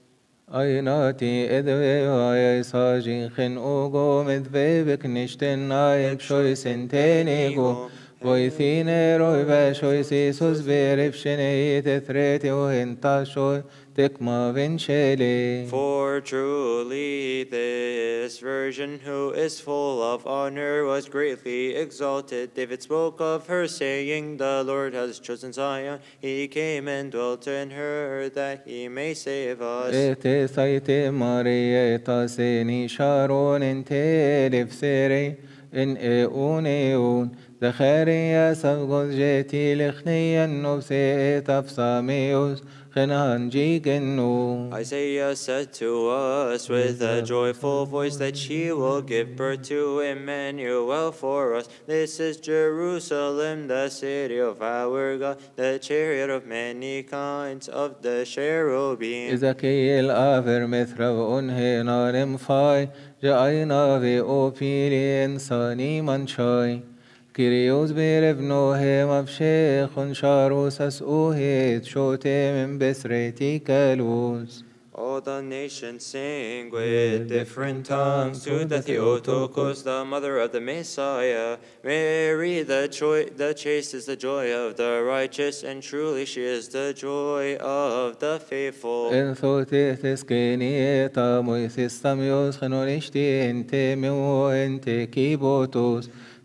Speaker 1: أيناتي إذ ويا ساجين خن أوغو مذبي بكنشتن نايك شوي سنتينيغو بويثين روي باشوي سيسوس بيرفشني تثريتي وهنتا شوي tecma vincele.
Speaker 2: For truly this virgin who is full of honor was greatly exalted. David spoke of her, saying, The Lord has chosen Zion. He came and dwelt in her that he may save us.
Speaker 1: Ete saite Mariae tase nisharon ente lefsere in eun eun. זכריה סבגוז ג'תי לכני הנובסי תפסמיוס
Speaker 2: Isaiah said to us with a joyful voice that she will give birth to Emmanuel for us. This is Jerusalem, the city of our God, the chariot of many kinds of the cherubim.
Speaker 1: كريوز كيريوس بيرفنوه مفشيخ شاروس أسؤهيت شوتي من بسريتي كالوس
Speaker 2: All the nations sing with different tongues to the Theotokos, the mother of the Messiah. Mary, the, joy, the chaste is the joy of the righteous, and truly she is the joy of the faithful.
Speaker 1: In thotis kenieta ميثستم يوس خنونشتي انت مو انت كيبوتوس.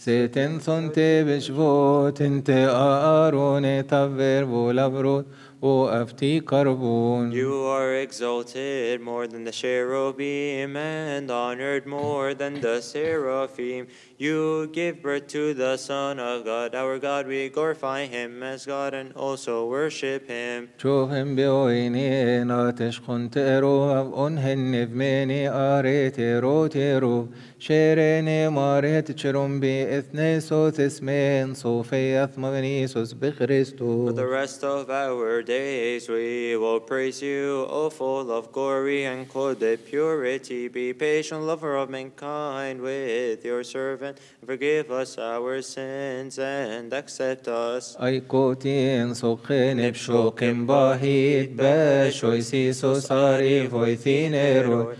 Speaker 1: سيتن ثنتي بشبوت انت آرون تفر بولابروت وأفتي كربون
Speaker 2: You are exalted more than the cherubim and honored more than the seraphim. You give birth to the Son of God, our God. We glorify him as God and also worship him.
Speaker 1: شوفهم بويني ناتش كنت اروب انهن بميني اريتي روتيرو شيريني ماريت تشرم بي اثني صوت اسمين صوفي اثمغنيسوس
Speaker 2: For
Speaker 1: بخريستو
Speaker 2: the rest of our days, we will praise you, O full of glory and clothed in purity. Be patient, lover of mankind, with your servant. Forgive us our sins and accept us.
Speaker 1: ايكوتين سوقين بشوكين باهيت باشوي سيسو صاري فويثينيرو فولي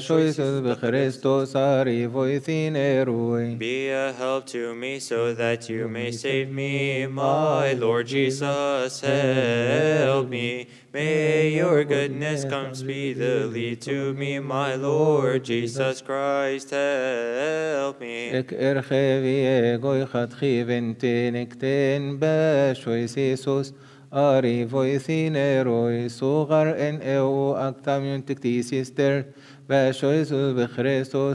Speaker 1: Choices be Christos ari.
Speaker 2: Be a help to me so that you may save me, my Lord Jesus, help me. May your goodness come speedily to me, my Lord Jesus Christ, help me.
Speaker 1: Ek be choices Ari sugar en eu Vashoisu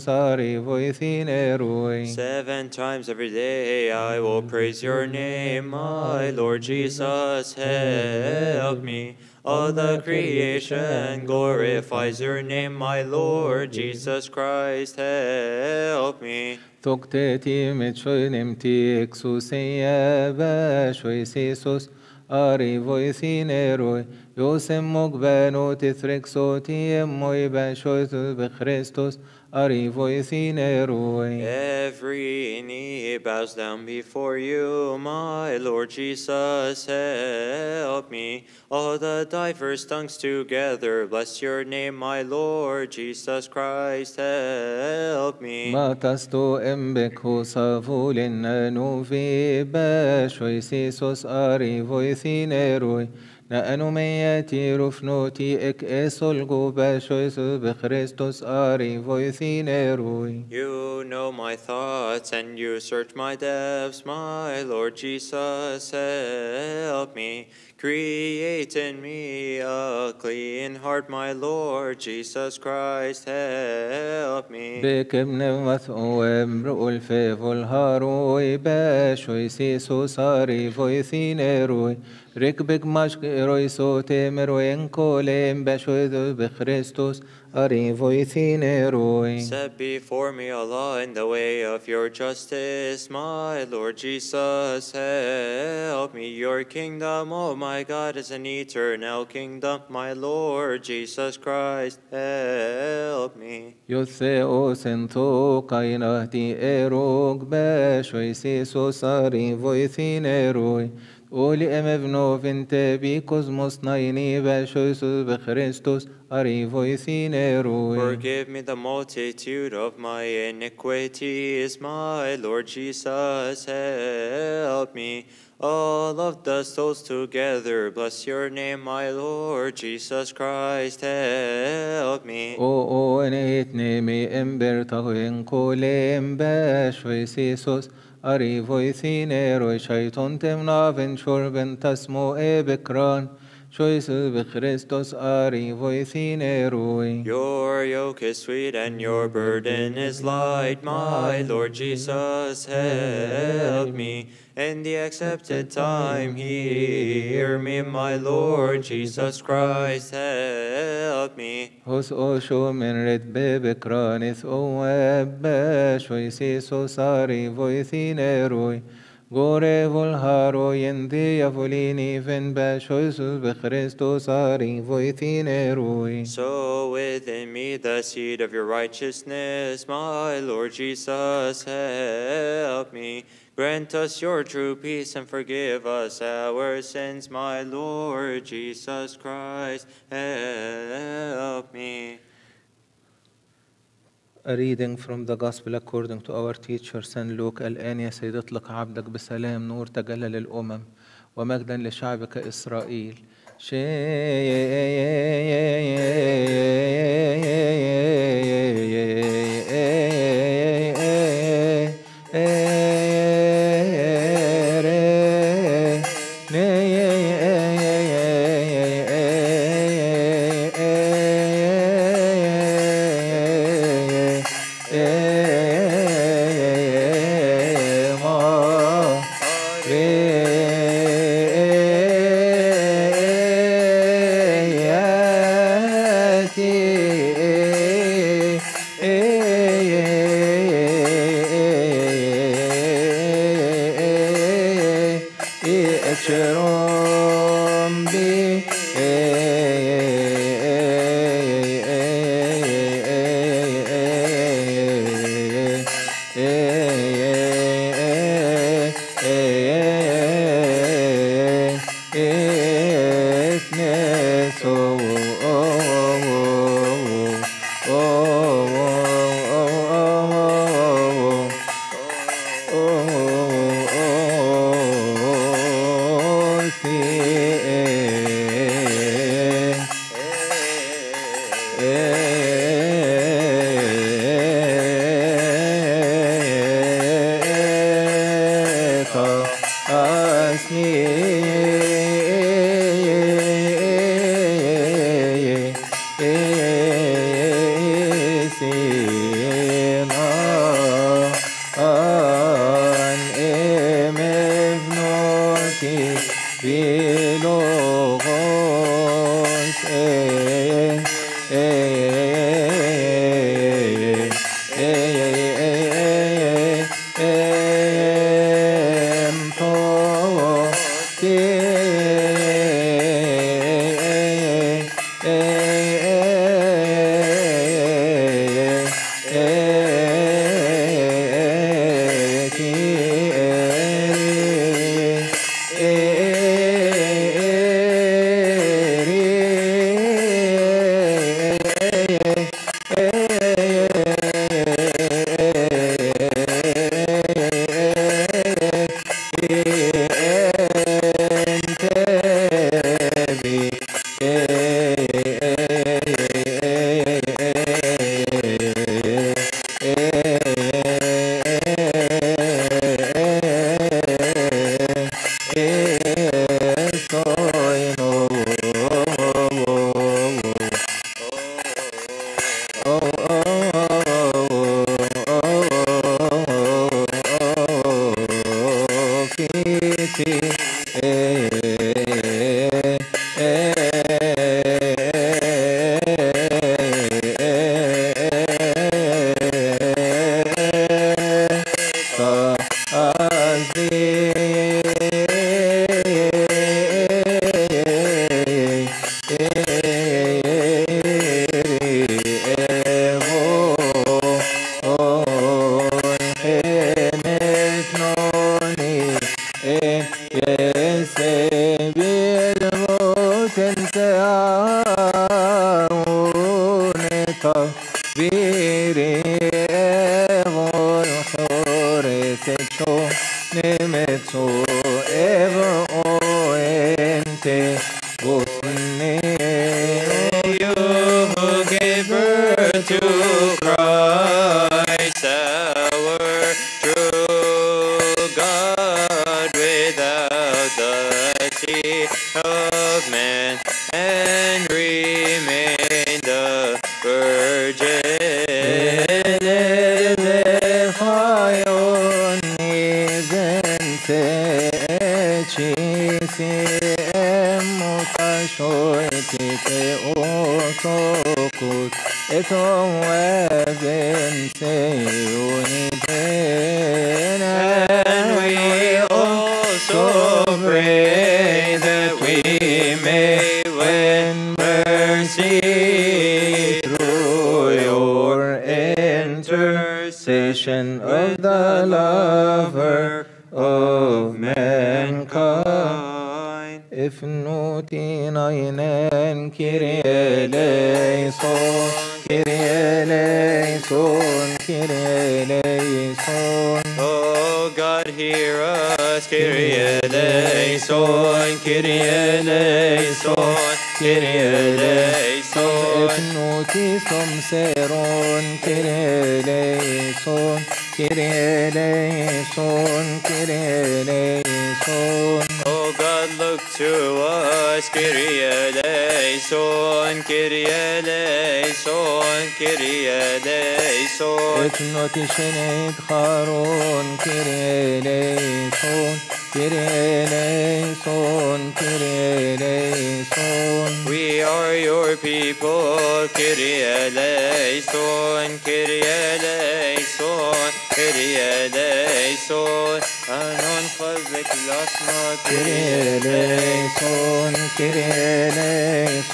Speaker 1: ari.
Speaker 2: Seven times every day I will praise your name, my Lord Jesus, help me. All the creation glorifies your name, my Lord Jesus Christ, help me.
Speaker 1: Toctetim et shoinem ti vashoisisus. باشوي سيسوس اري فويثينيروي يوسم مقبانو تثرك صوتي اموي باشوي سوس
Speaker 2: Every knee bows down before you, my Lord Jesus, help me. All the diverse tongues together, bless your name, my Lord Jesus Christ, help me.
Speaker 1: Matastu embeku savulin nuvi. نأنو مياتي رفنوتي جو باشوي سوس بخريستوس آري فويثينيروي
Speaker 2: You know my thoughts and you search my depths, my Lord Jesus. Help me. Create in me a clean heart, my Lord Jesus Christ. Help me.
Speaker 1: بك بنوث وامرؤ الفيف الهاروي باشوي سيسو صاري فويثينيروي Recbegmaș eroi sote meroen colem beșoidu.
Speaker 2: Set before me Allah in the way of your justice, my Lord Jesus, help me your kingdom, oh my God is an eternal kingdom, my Lord Jesus Christ, help me.
Speaker 1: Yo Theos en to kainahti erog beșoisi sos arivoi eroi. Όλοι ευνόβεντε βι κοσμός να είναι βεσόισος βε Χριστός, αρι.
Speaker 2: Forgive me the multitude of my iniquities, my Lord Jesus, help me. All of the souls together, bless your name, my Lord Jesus Christ, help me.
Speaker 1: O o ενέτνε με εμπερταγεν κολέμπες βεσίσος, أري فويثين روي شيطون تمنا بن شربن تسمو إبكران
Speaker 2: Choices with Christos.
Speaker 1: Your yoke is sweet and your burden is light, my Lord Jesus, help me. In the accepted time, hear me, my Lord Jesus Christ, help me.
Speaker 2: Hos osho min rit bebekranis o ebbe choices ari voicinerui. Gore volharo yendi avolini ven be choices with Christos ari.
Speaker 1: So within me the seed of your righteousness, my Lord Jesus, help me. Grant us your true peace and forgive us our sins, my Lord Jesus Christ, help me.
Speaker 2: A reading from the Gospel according to our teacher St. Luke الآن يا سيد اطلق عبدك بسلام نور تجلى للأمم ومجدا لشعبك إسرائيل
Speaker 1: of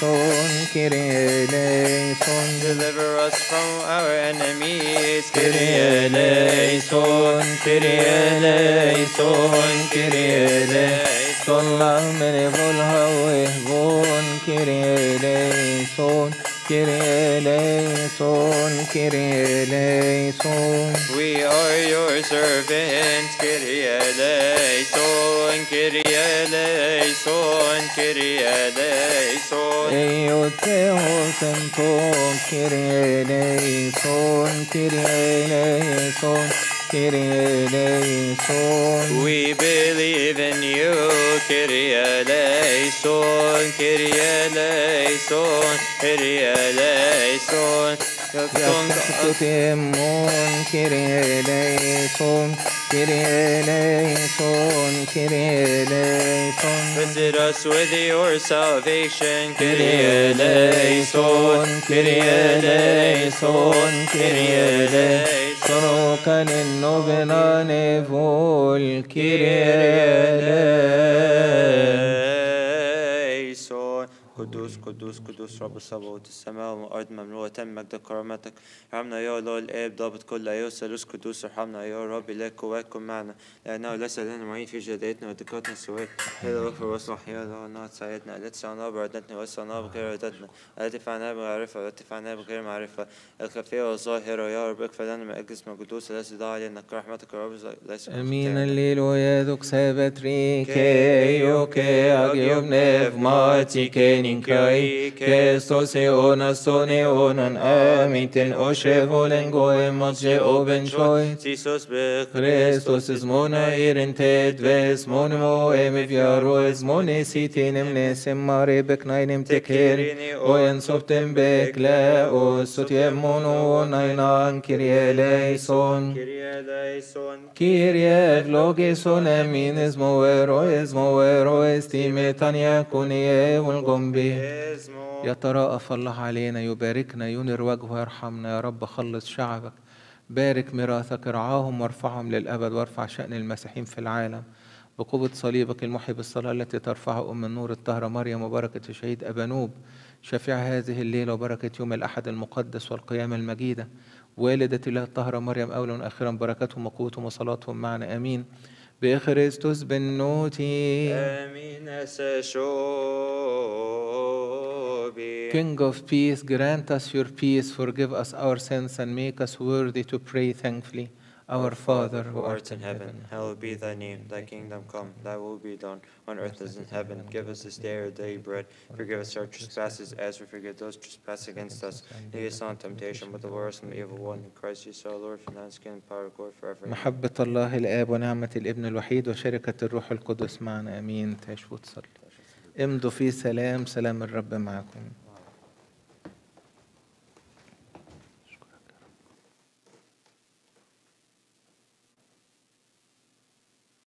Speaker 1: Kyrie eleison.
Speaker 2: Deliver us from our enemies,
Speaker 1: Kyrie eleison, Kyrie eleison, Kyrie eleison. Lamen volha vehvon, Kyrie eleison, Kyrie eleison, Kyrie eleison.
Speaker 2: We are your servants, Kyrie eleison, Kyrie eleison, Kyrie eleison.
Speaker 1: Eioteos oh, oh, enton, Kyrie eleison, Kyrie eleison, Kyrie eleison.
Speaker 2: We believe in you, Kyrie eleison, Kyrie eleison, Kyrie eleison.
Speaker 1: Yactutemon, Kyrie eleison, Kyrie eleison, Kyrie.
Speaker 2: Visit us with your salvation, Kyrie eleison,
Speaker 1: Kyrie eleison, Kyrie eleison. Sono canenno venane vol, Kyrie
Speaker 2: eleison. قدوس قدوس قدوس رب السماوات السماء والأرض مملوءة مجد كرامتك. ارحمنا يا الله الآب ضابط كل أيوس ثالوث قدوس ارحمنا يا رب لا قواكم معنا. لأنه ليس لنا معين في جدالتنا وذكرتنا سواك. إلى في واصلح يا الله نعت سعادتنا التي تسعنا بردتنا وأسعنا بغير ردتنا التي تفعنا بمعرفة ولا تفعنا بغير معرفة. الخفية والظاهرة يا رب اكفى لنا مأجز قدوس لا دعا لنا رحمتك يا رب. ليس
Speaker 1: أمين. الليل ويدك سابت ريكي يوكي أجيب نيف ماتيكي que sose ona sone onan o oshe volen goe moshe oben choy
Speaker 2: tisos be
Speaker 1: Christos is mona irented ves mon mo em viaro es mone sitinem nesem mare beknainem teker oen softem bekle o sutie mono nainan kirie
Speaker 2: leison
Speaker 1: kirie logison emines moero es moero estimetania kunie ulgom
Speaker 2: اسمه
Speaker 1: يتراءف الله علينا يباركنا ينر وجهه يرحمنا. يا رب خلص شعبك. بارك ميراثك ارعاهم وارفعهم للأبد وارفع شأن المسيحيين في العالم. بقوة صليبك المحي بالصلاة التي ترفعها أم النور الطاهرة مريم وبركة الشهيد أبانوب شفيع هذه الليلة وبركة يوم الأحد المقدس والقيامة المجيدة. والدة الله الطاهرة مريم أولا وآخرا بركتهم وقوتهم وصلاتهم معنا. آمين. بخريستوس بالنوتي
Speaker 2: امين سشوبي
Speaker 1: King of peace, grant us your peace, forgive us our sins, and make us worthy to pray thankfully. Our Father
Speaker 2: who art in heaven, hallowed be thy name. Thy kingdom come, thy will be done, on earth as in heaven. Give us this day our daily bread. Forgive us our trespasses as we forgive those trespass against us. Lead us not temptation, but deliver us from the evil one. In Christ Jesus our Lord, for thine the kingdom, power, and glory forever.
Speaker 1: محبة الله الآب ونعمة الابن الوحيد وشركة الروح القدس معنا آمين تعيش وتصلي امضوا في سلام سلام الرب معكم